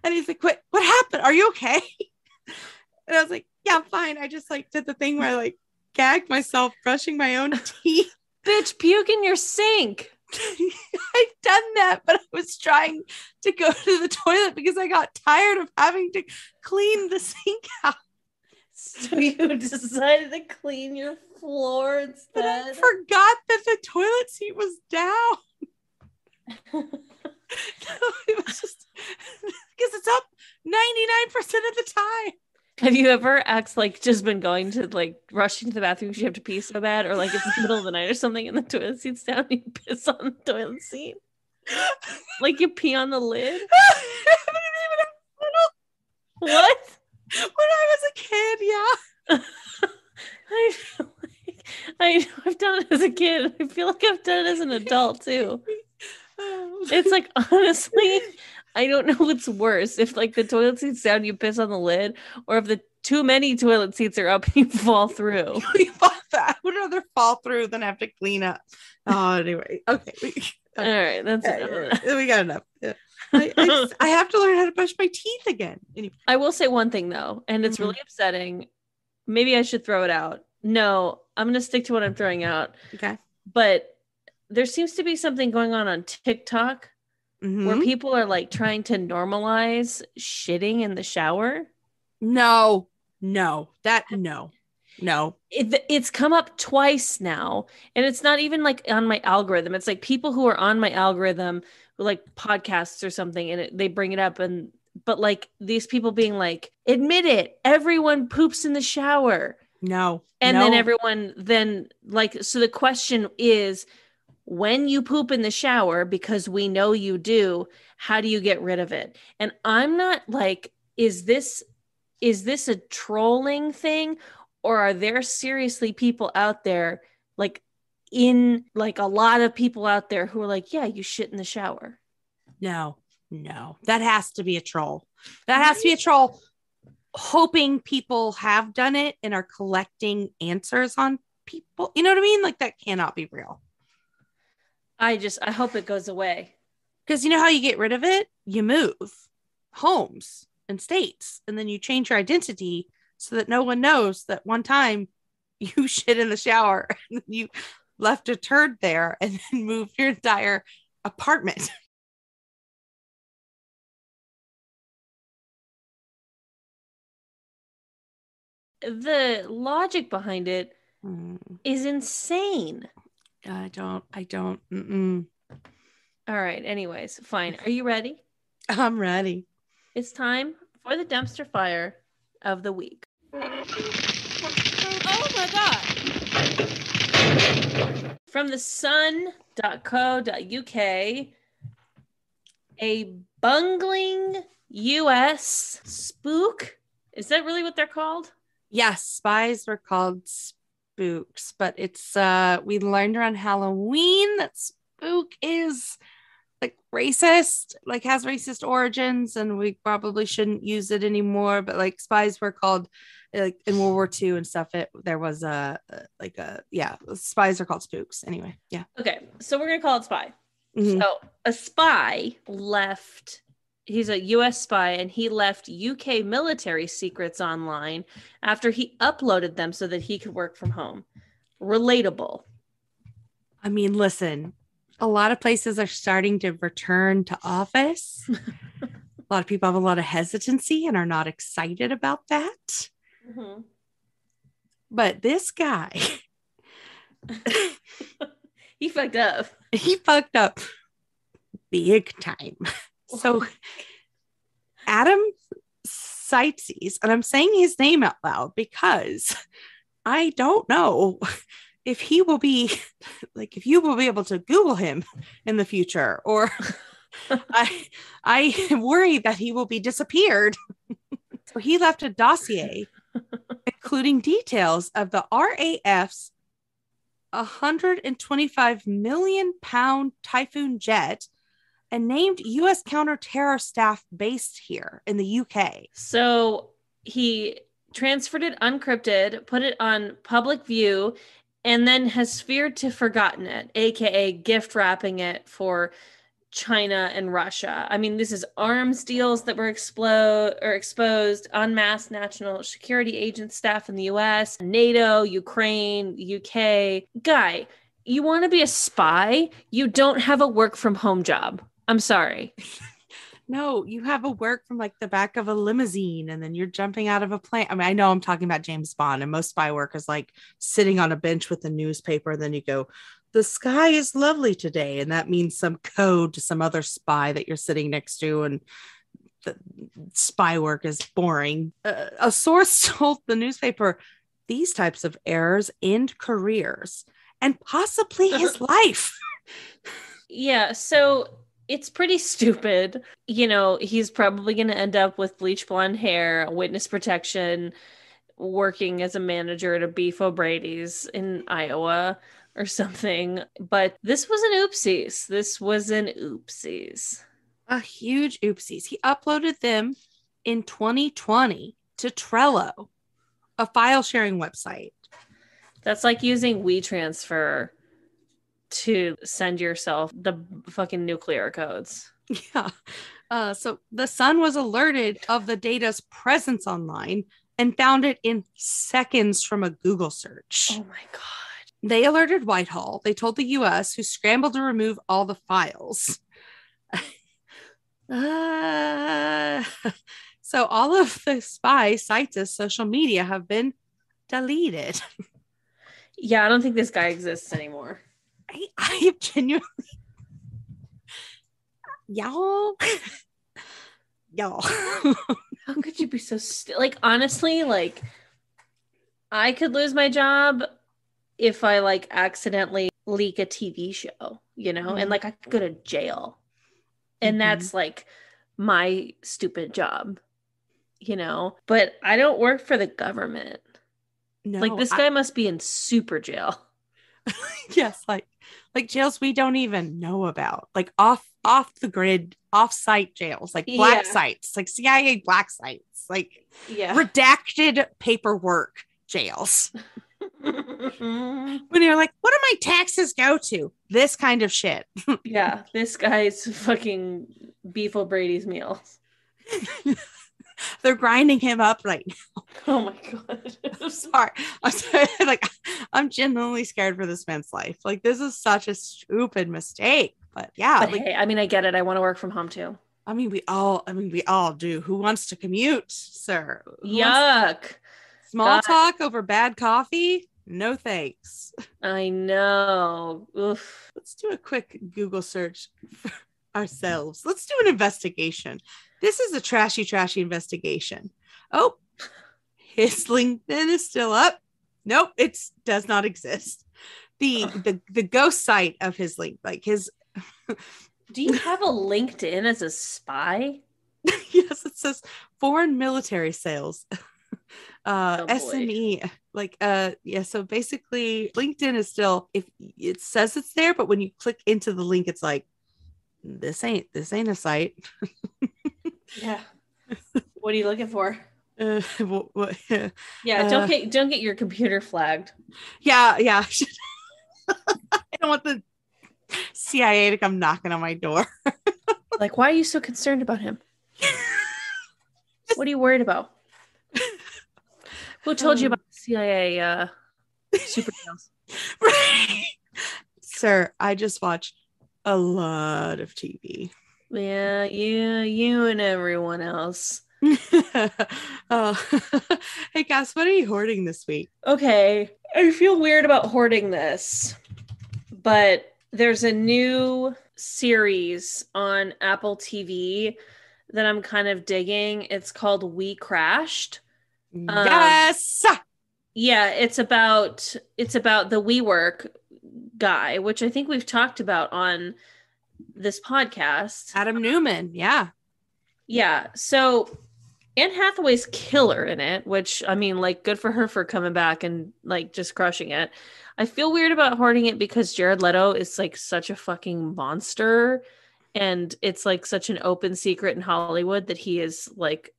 And he's like, What what happened? Are you okay? And I was like, Yeah, I'm fine. I just like did the thing where I like gagged myself brushing my own teeth. Bitch, puke in your sink. [laughs] I've done that, but I was trying to go to the toilet because I got tired of having to clean the sink [laughs] out. So you decided to clean your floor instead. But I forgot that the toilet seat was down. [laughs] So it was just because it's up 99% of the time. Have you ever acts like just been going to like rushing to the bathroom because you have to pee so bad, or like it's the middle of the night or something and the toilet seat's down and you piss on the toilet seat? Like you pee on the lid? [laughs] What? when I was a kid, yeah. [laughs] I feel like I know I've done it as a kid. I feel like I've done it as an adult too. [laughs] Oh. It's like honestly, I don't know [laughs] what's worse if like the toilet seat's down, you piss on the lid, or if the too many toilet seats are up and you fall through. we bought that. I would rather fall through than have to clean up. Oh, anyway, [laughs] okay. We, All right, that's yeah, enough yeah, we got enough. Yeah. [laughs] I, I, just- I have to learn how to brush my teeth again. Anyway, I will say one thing though, and it's Mhm. really upsetting. Maybe I should throw it out. No, I'm going to stick to what I'm throwing out. okay. But there seems to be something going on on TikTok where Mhm. people are like trying to normalize shitting in the shower. No, no, that no, no. It, it's come up twice now, and it's not even like on my algorithm. It's like people who are on my algorithm, who like podcasts or something, and it, they bring it up, and but like these people being like, admit it, everyone poops in the shower. No. and then everyone then like so the question is when you poop in the shower because we know you do how do you get rid of it and i'm not like is this is this a trolling thing or are there seriously people out there like in like a lot of people out there who are like yeah you shit in the shower No, no, that has to be a troll. That has to be a troll, hoping people have done it and are collecting answers on people. You know what I mean? Like that cannot be real. I just i hope it goes away Because you know how you get rid of it? You move homes and states, and then you change your identity so that no one knows that one time [laughs] you shit in the shower [laughs] and you left a turd there and [laughs] then moved your entire apartment. the logic behind it Mm, is insane I don't, I don't. Mm-mm. all right anyways fine are you ready [laughs] I'm ready. It's time for the dumpster fire of the week. Oh my god. From the sun.co.uk, a bungling US spook. Is that really what they're called? Yes, spies were called spooks, but it's uh we learned around Halloween that spook is like racist, like has racist origins, and we probably shouldn't use it anymore. But like spies were called like in World War II and stuff. It there was a like a yeah, spies are called spooks. Anyway, yeah. Okay, so we're gonna call it spy. Mhm. So a spy left. He's a U.S. spy, and he left UK military secrets online after he uploaded them so that he could work from home. Relatable. I mean, listen, a lot of places are starting to return to office. [laughs] a lot of people have a lot of hesitancy and are not excited about that. Mm-hmm. But this guy, [laughs] he fucked up. [laughs] he fucked up big time. So Adam Sightsees, and I'm saying his name out loud because I don't know if he will be like if you will be able to Google him in the future, or [laughs] I I worry that he will be disappeared. so he left a dossier including details of the RAF's 125 million pound Typhoon jet and named U.S. counterterror staff based here in the UK. So he transferred it uncrypted, put it on public view, and then has feared to forgotten it, aka gift wrapping it for China and Russia. I mean, this is arms deals that were explode or exposed, unmasked national security agent staff in the US, NATO, Ukraine, UK. Guy, you want to be a spy? You don't have a work from home job. I'm sorry. [laughs] No, you have a work from like the back of a limousine and then you're jumping out of a plane. I mean, I know I'm talking about James Bond and most spy work is like sitting on a bench with a newspaper. And then you go, the sky is lovely today. And that means some code to some other spy that you're sitting next to. And the spy work is boring. Uh, a source [laughs] told the newspaper these types of errors end careers and possibly his [laughs] life. Yeah. So it's pretty [laughs] stupid. You know, he's probably going to end up with bleach blonde hair, witness protection, working as a manager at a Beef O'Brady's in Iowa or something. But this was an oopsies. This was an oopsies. A huge oopsies. He uploaded them in 2020 to Trello, a file sharing website. That's like using WeTransfer to send yourself the fucking nuclear codes. Yeah. Uh, so the Sun was alerted of the data's presence online and found it in seconds from a Google search. Oh my God. They alerted Whitehall. They told the US, who scrambled to remove all the files. [laughs] uh, so all of the spy sites as social media have been deleted. [laughs] Yeah, I don't think this guy exists anymore. I, I am genuinely y'all y'all. How could you be so st- like honestly like i could lose my job if i like accidentally leak a tv show you know? Mm-hmm. and like i could go to jail. And mm-hmm. that's like my stupid job you know? But i don't work for the government. No, like this guy I- must be in super jail [laughs] yes like like jails we don't even know about like off off the grid off site jails like black yeah. sites like cia black sites like yeah. redacted paperwork jails. [laughs] [laughs] When you're like what do my taxes go to? This kind of shit. Yeah this guy's fucking beef o'brady's meals they're grinding him up right now. [laughs] Oh my god. [laughs] I'm sorry. I'm sorry. [laughs] Like I'm genuinely scared for this man's life. Like this is such a stupid mistake. But yeah. But like, hey, I mean I get it. I want to work from home too. I mean we all I mean we all do. Who wants to commute, sir? Who Yuck. Small god. talk over bad coffee? No thanks. I know. Oof. Let's do a quick Google search for ourselves. Let's do an investigation. This is a trashy, trashy investigation. Oh, his [laughs] LinkedIn is still up. Nope, it does not exist. The the the ghost site of his link, like his. [laughs] Do you have a LinkedIn as a spy? yes, it says foreign military sales. [laughs] uh oh SME like uh yeah so basically LinkedIn is still if it says it's there but when you click into the link it's like this ain't this ain't a site yeah. What are you looking for? Uh, [laughs] what, what, [laughs] uh, yeah, don't get don't get your computer flagged. Yeah, yeah. [laughs] I don't want the CIA to come knocking on my door. like, why are you so concerned about him? what are you worried about? Who told um, you about the CIA uh, super? Right. Sir, I just watch a lot of TV. Yeah, yeah, you and everyone else. [laughs] oh. [laughs] hey, Cass, what are you hoarding this week? Okay, I feel weird about hoarding this, but there's a new series on Apple TV that I'm kind of digging. It's called We Crashed. Yes. Um, [laughs] yeah, it's about it's about the WeWork guy, which I think we've talked about on this podcast. Adam Neumann, yeah. Yeah. So Anne Hathaway's killer in it, which I mean, like, good for her for coming back and like just crushing it. I feel weird about hoarding it because Jared Leto is like such a fucking monster and it's like such an open secret in Hollywood that he is like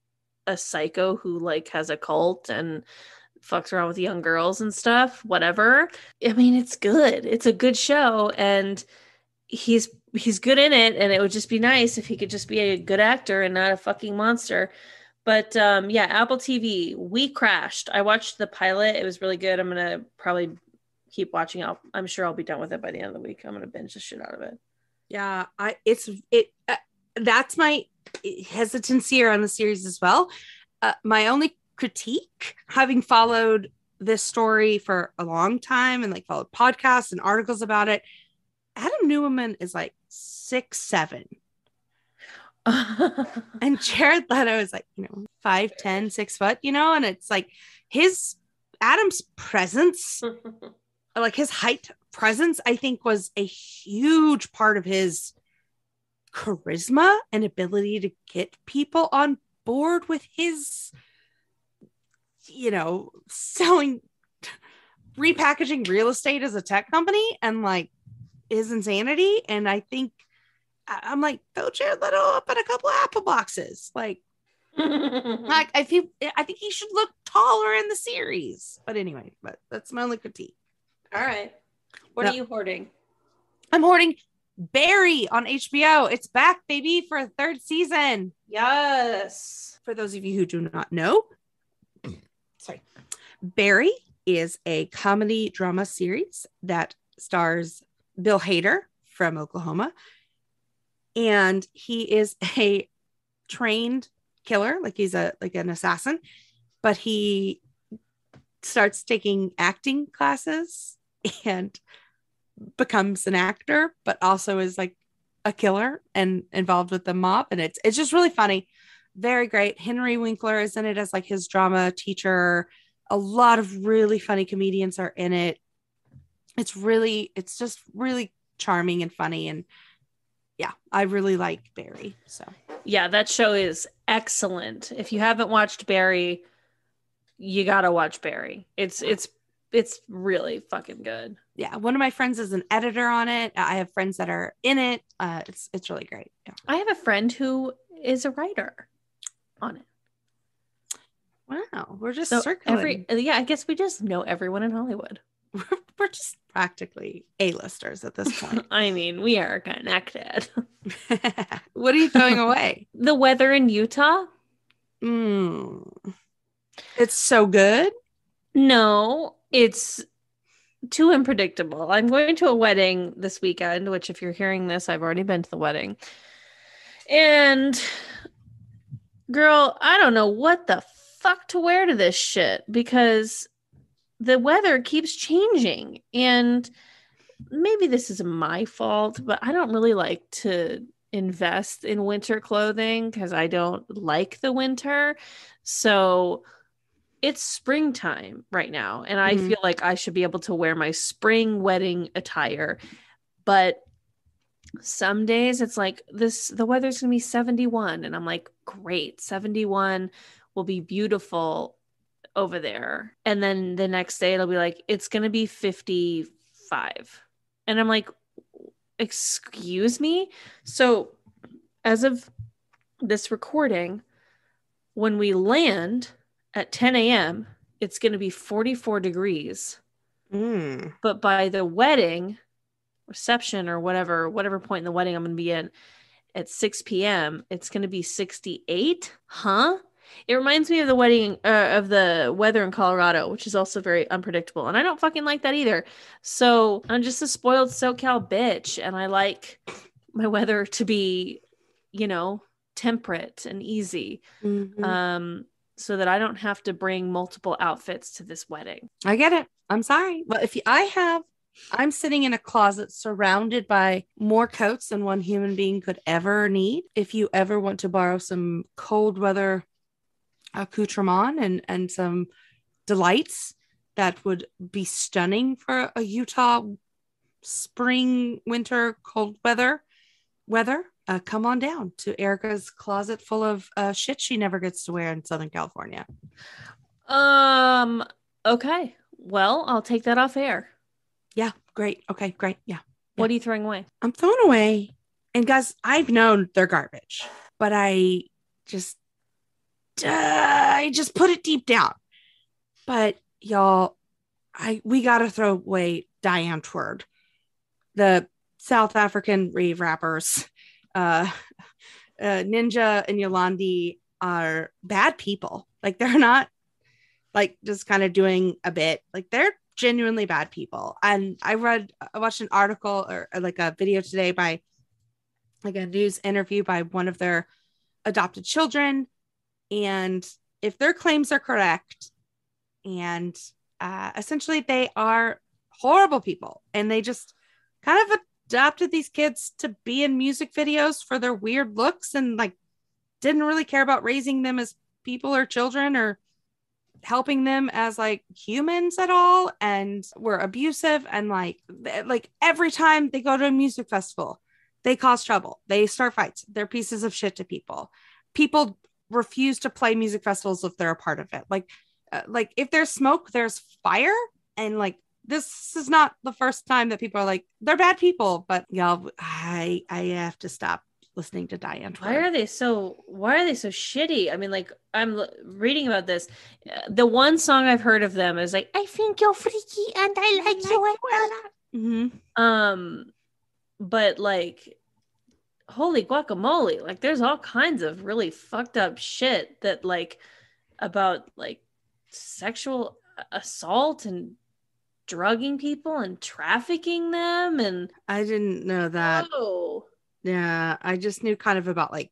a psycho who like has a cult and fucks around with young girls and stuff, whatever. I mean, it's good. It's a good show and he's he's good in it and it would just be nice if he could just be a good actor and not a fucking monster. But um yeah, Apple TV, WeCrashed. I watched the pilot. It was really good. I'm to probably keep watching. I'll, I'm sure I'll be done with it by the end of the week. I'm to binge the shit out of it. Yeah, I it's it uh, that's my hesitancy around the series as well. Uh, my only critique, having followed this story for a long time and like followed podcasts and articles about it, Adam Neumann is like six seven. [laughs] and Jared Leto is like, you know, five, ten, six foot, you know, and it's like his Adam's presence, [laughs] like his height presence, I think was a huge part of his charisma and ability to get people on board with his you know [laughs] selling repackaging real estate as a tech company and like his insanity. And i think i'm like throw jared leto up in a couple apple boxes. Like [laughs] like i feel i think he should look taller in the series. But anyway but that's my only critique. All right. What are you hoarding? I'm hoarding Barry on HBO. It's back, baby, for a third season. Yes. For those of you who do not know, [clears throat] sorry, Barry is a comedy drama series that stars Bill Hader from Oklahoma. And he is [laughs] a trained killer, like he's a like an assassin, but he starts taking acting classes and becomes an actor, but also is like a killer and involved with the mob. And it's it's just really funny. Very great. Henry Winkler is in it as like his drama teacher. A lot of really funny comedians are in it. It's really, it's just really charming and funny. And yeah, I really like Barry. So yeah, that show is excellent. If you haven't watched Barry, you gotta watch Barry. It's it's it's really fucking good yeah, one of my friends is an editor on it. I have friends that are in it. Uh, it's it's really great. Yeah. I have a friend who is a writer on it. Wow, we're just so circling. Every yeah, I guess we just know everyone in Hollywood. We're, [laughs] we're just practically a-listers at this point. [laughs] I mean, we are connected. [laughs] what are you throwing away? The weather in Utah. Mm. It's so good. No, it's too unpredictable. I'm going to a wedding this weekend, which, if you're hearing this, I've already been to the wedding. And girl, I don't know what the fuck to wear to this shit because the weather keeps changing. And maybe this is my fault, but I don't really like to invest in winter clothing because I don't like the winter. So, it's springtime right now and i mm-hmm. feel like i should be able to wear my spring wedding attire but some days it's like this the weather's going to be 71 and i'm like great 71 will be beautiful over there and then the next day it'll be like it's going to be 55 and i'm like excuse me so as of this recording when we land at 10 a.m., it's going to be 44 degrees. Mm. But by the wedding reception or whatever, whatever point in the wedding I'm going to be in at 6 p.m., it's going to be 68. Huh? It reminds me of the wedding uh, of the weather in Colorado, which is also very unpredictable. And I don't fucking like that either. So I'm just a spoiled SoCal bitch. And I like my weather to be, you know, temperate and easy. Mm-hmm. Um, so that I don't have to bring multiple outfits to this wedding. I get it. I'm sorry. Well, if you, I have, I'm sitting in a closet surrounded by more coats than one human being could ever need. If you ever want to borrow some cold weather accoutrement and, and some delights that would be stunning for a Utah spring, winter, cold weather weather, uh, come on down to Erika's closet full of uh, shit she never gets to wear in Southern California. Um. Okay. Well, I'll take that off air. Yeah. Great. Okay. Great. Yeah. What are you throwing away? I'm throwing away And guys, I've known they're garbage, but I just uh, I just put it deep down. But y'all, I we gotta throw away Die Antwoord, the South African rave rappers. Uh, uh, Ninja and Yolandi are bad people. Like they're not like just kind of doing a bit. Like they're genuinely bad people. And I read, I watched an article or, or like a video today by like a news interview by one of their adopted children. And if their claims are correct, and uh, essentially they are horrible people and they just kind of adopted these kids to be in music videos for their weird looks and like didn't really care about raising them as people or children or helping them as like humans at all and were abusive and like like every time they go to a music festival they cause trouble. They start fights. They're pieces of shit to people. People refuse to play music festivals if they're a part of it like uh, like if there's smoke there's fire and like this is not the first time that people are like they're bad people but y'all i i have to stop listening to Diane. Why are they so? Why are they so shitty? I mean, like I'm l- reading about this. Uh, The one song I've heard of them is like, "I think you're freaky and I like you." Mm-hmm. Um, but like, holy guacamole! Like, there's all kinds of really fucked up shit that like about like sexual assault and drugging people and trafficking them and I didn't know that. oh Yeah, I just knew kind of about like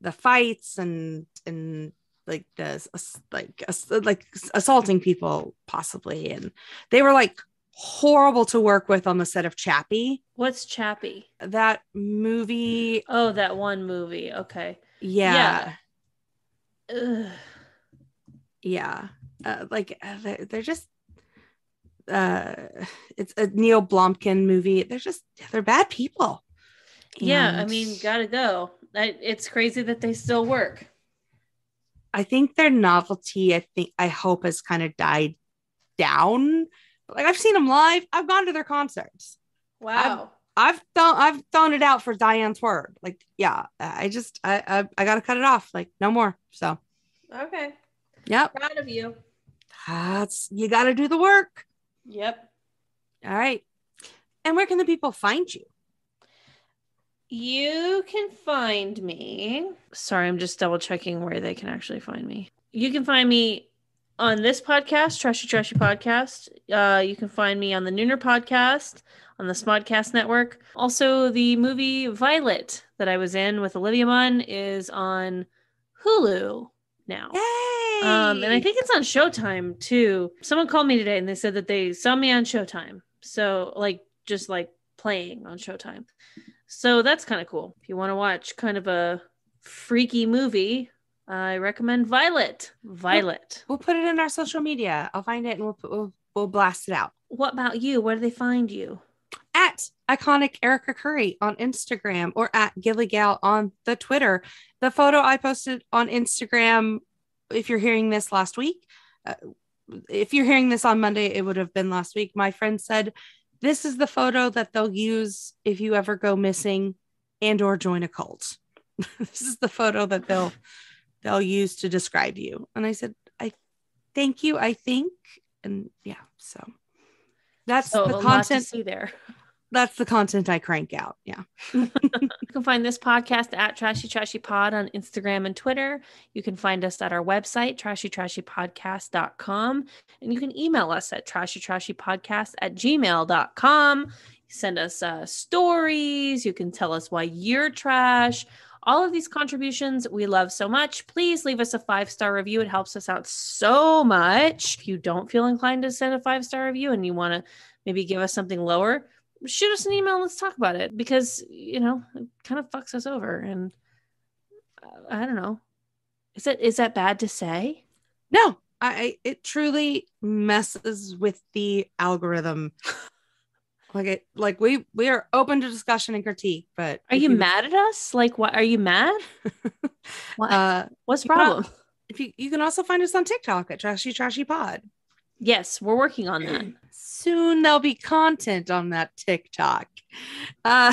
the fights and and like the like like assaulting people possibly, and they were like horrible to work with on the set of Chappie. what's Chappie? That movie, Oh, that one movie. Okay. yeah, Ugh. yeah, Uh, like uh, they're, they're just. Uh, it's a Neill Blomkamp movie. They're just they're bad people. Yeah, I mean, gotta go. I, it's crazy that they still work. I think their novelty, I think, I hope has kind of died down. Like I've seen them live. I've gone to their concerts. Wow. I've thrown I've thrown it out for Die Antwoord. Like, yeah, I just I I, I gotta cut it off. Like, no more. So okay. yep. Proud of you. That's you gotta do the work. Yep. All right. And where can the people find you? You can find me. Sorry, I'm just double checking where they can actually find me. You can find me on this podcast, Trashy Trashy Podcast. Uh, you can find me on the Nooner Podcast, on the Smodcast Network. Also, the movie Violet that I was in with Olivia Munn is on Hulu now. Yay! Um, and I think it's on Showtime too. Someone called me today and they said that they saw me on Showtime. So like just like playing on Showtime. So that's kind of cool. If you want to watch kind of a freaky movie, I recommend Violet. Violet. we'll put it in our social media. I'll find it and we'll we'll, we'll blast it out. What about you? Where do they find you? at iconic Erika Curry on Instagram or at Gilligal on the Twitter. The photo I posted on Instagram, if you're hearing this last week, uh, if you're hearing this on Monday, it would have been last week. My friend said, this is the photo that they'll use if you ever go missing and or join a cult. [laughs] this is the photo that they'll they'll use to describe you. And I said, I thank you, I think. And yeah, so that's So the a lot to content see there. that's the content I crank out. Yeah. [laughs] You can find this podcast at Trashy Trashy Pod on Instagram and Twitter. You can find us at our website, trashytrashypodcast.com. And you can email us at trashytrashypodcast at gmail.com. Send us uh, stories. You can tell us why you're trash. All of these contributions we love so much. Please leave us a five star review. It helps us out so much. If you don't feel inclined to send a five star review and you want to maybe give us something lower, shoot us an email and let's talk about it because you know it kind of fucks us over and uh, i don't know is that is that bad to say No, I it truly messes with the algorithm. [laughs] like it like we we are open to discussion and critique, but are if you mad at us? Like what are you mad? [laughs] What, Uh what's the you can problem? if you you can also find us on TikTok at Trashy Trashy Pod. yes we're working on that. [clears throat] Soon there'll be content on that TikTok. Uh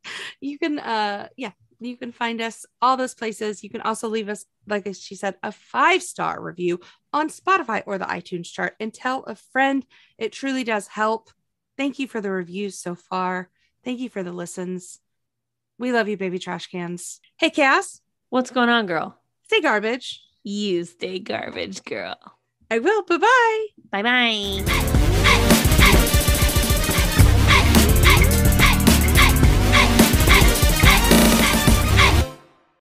[laughs] you can uh yeah you can find us all those places. You can also leave us like she said a five star review on spotify or the itunes chart and tell a friend. It truly does help thank you for the reviews so far. Thank you for the listens. We love you baby trash cans. Hey cass. What's going on, girl? say garbage. You stay garbage, girl. i will. Bye-bye. Bye bye.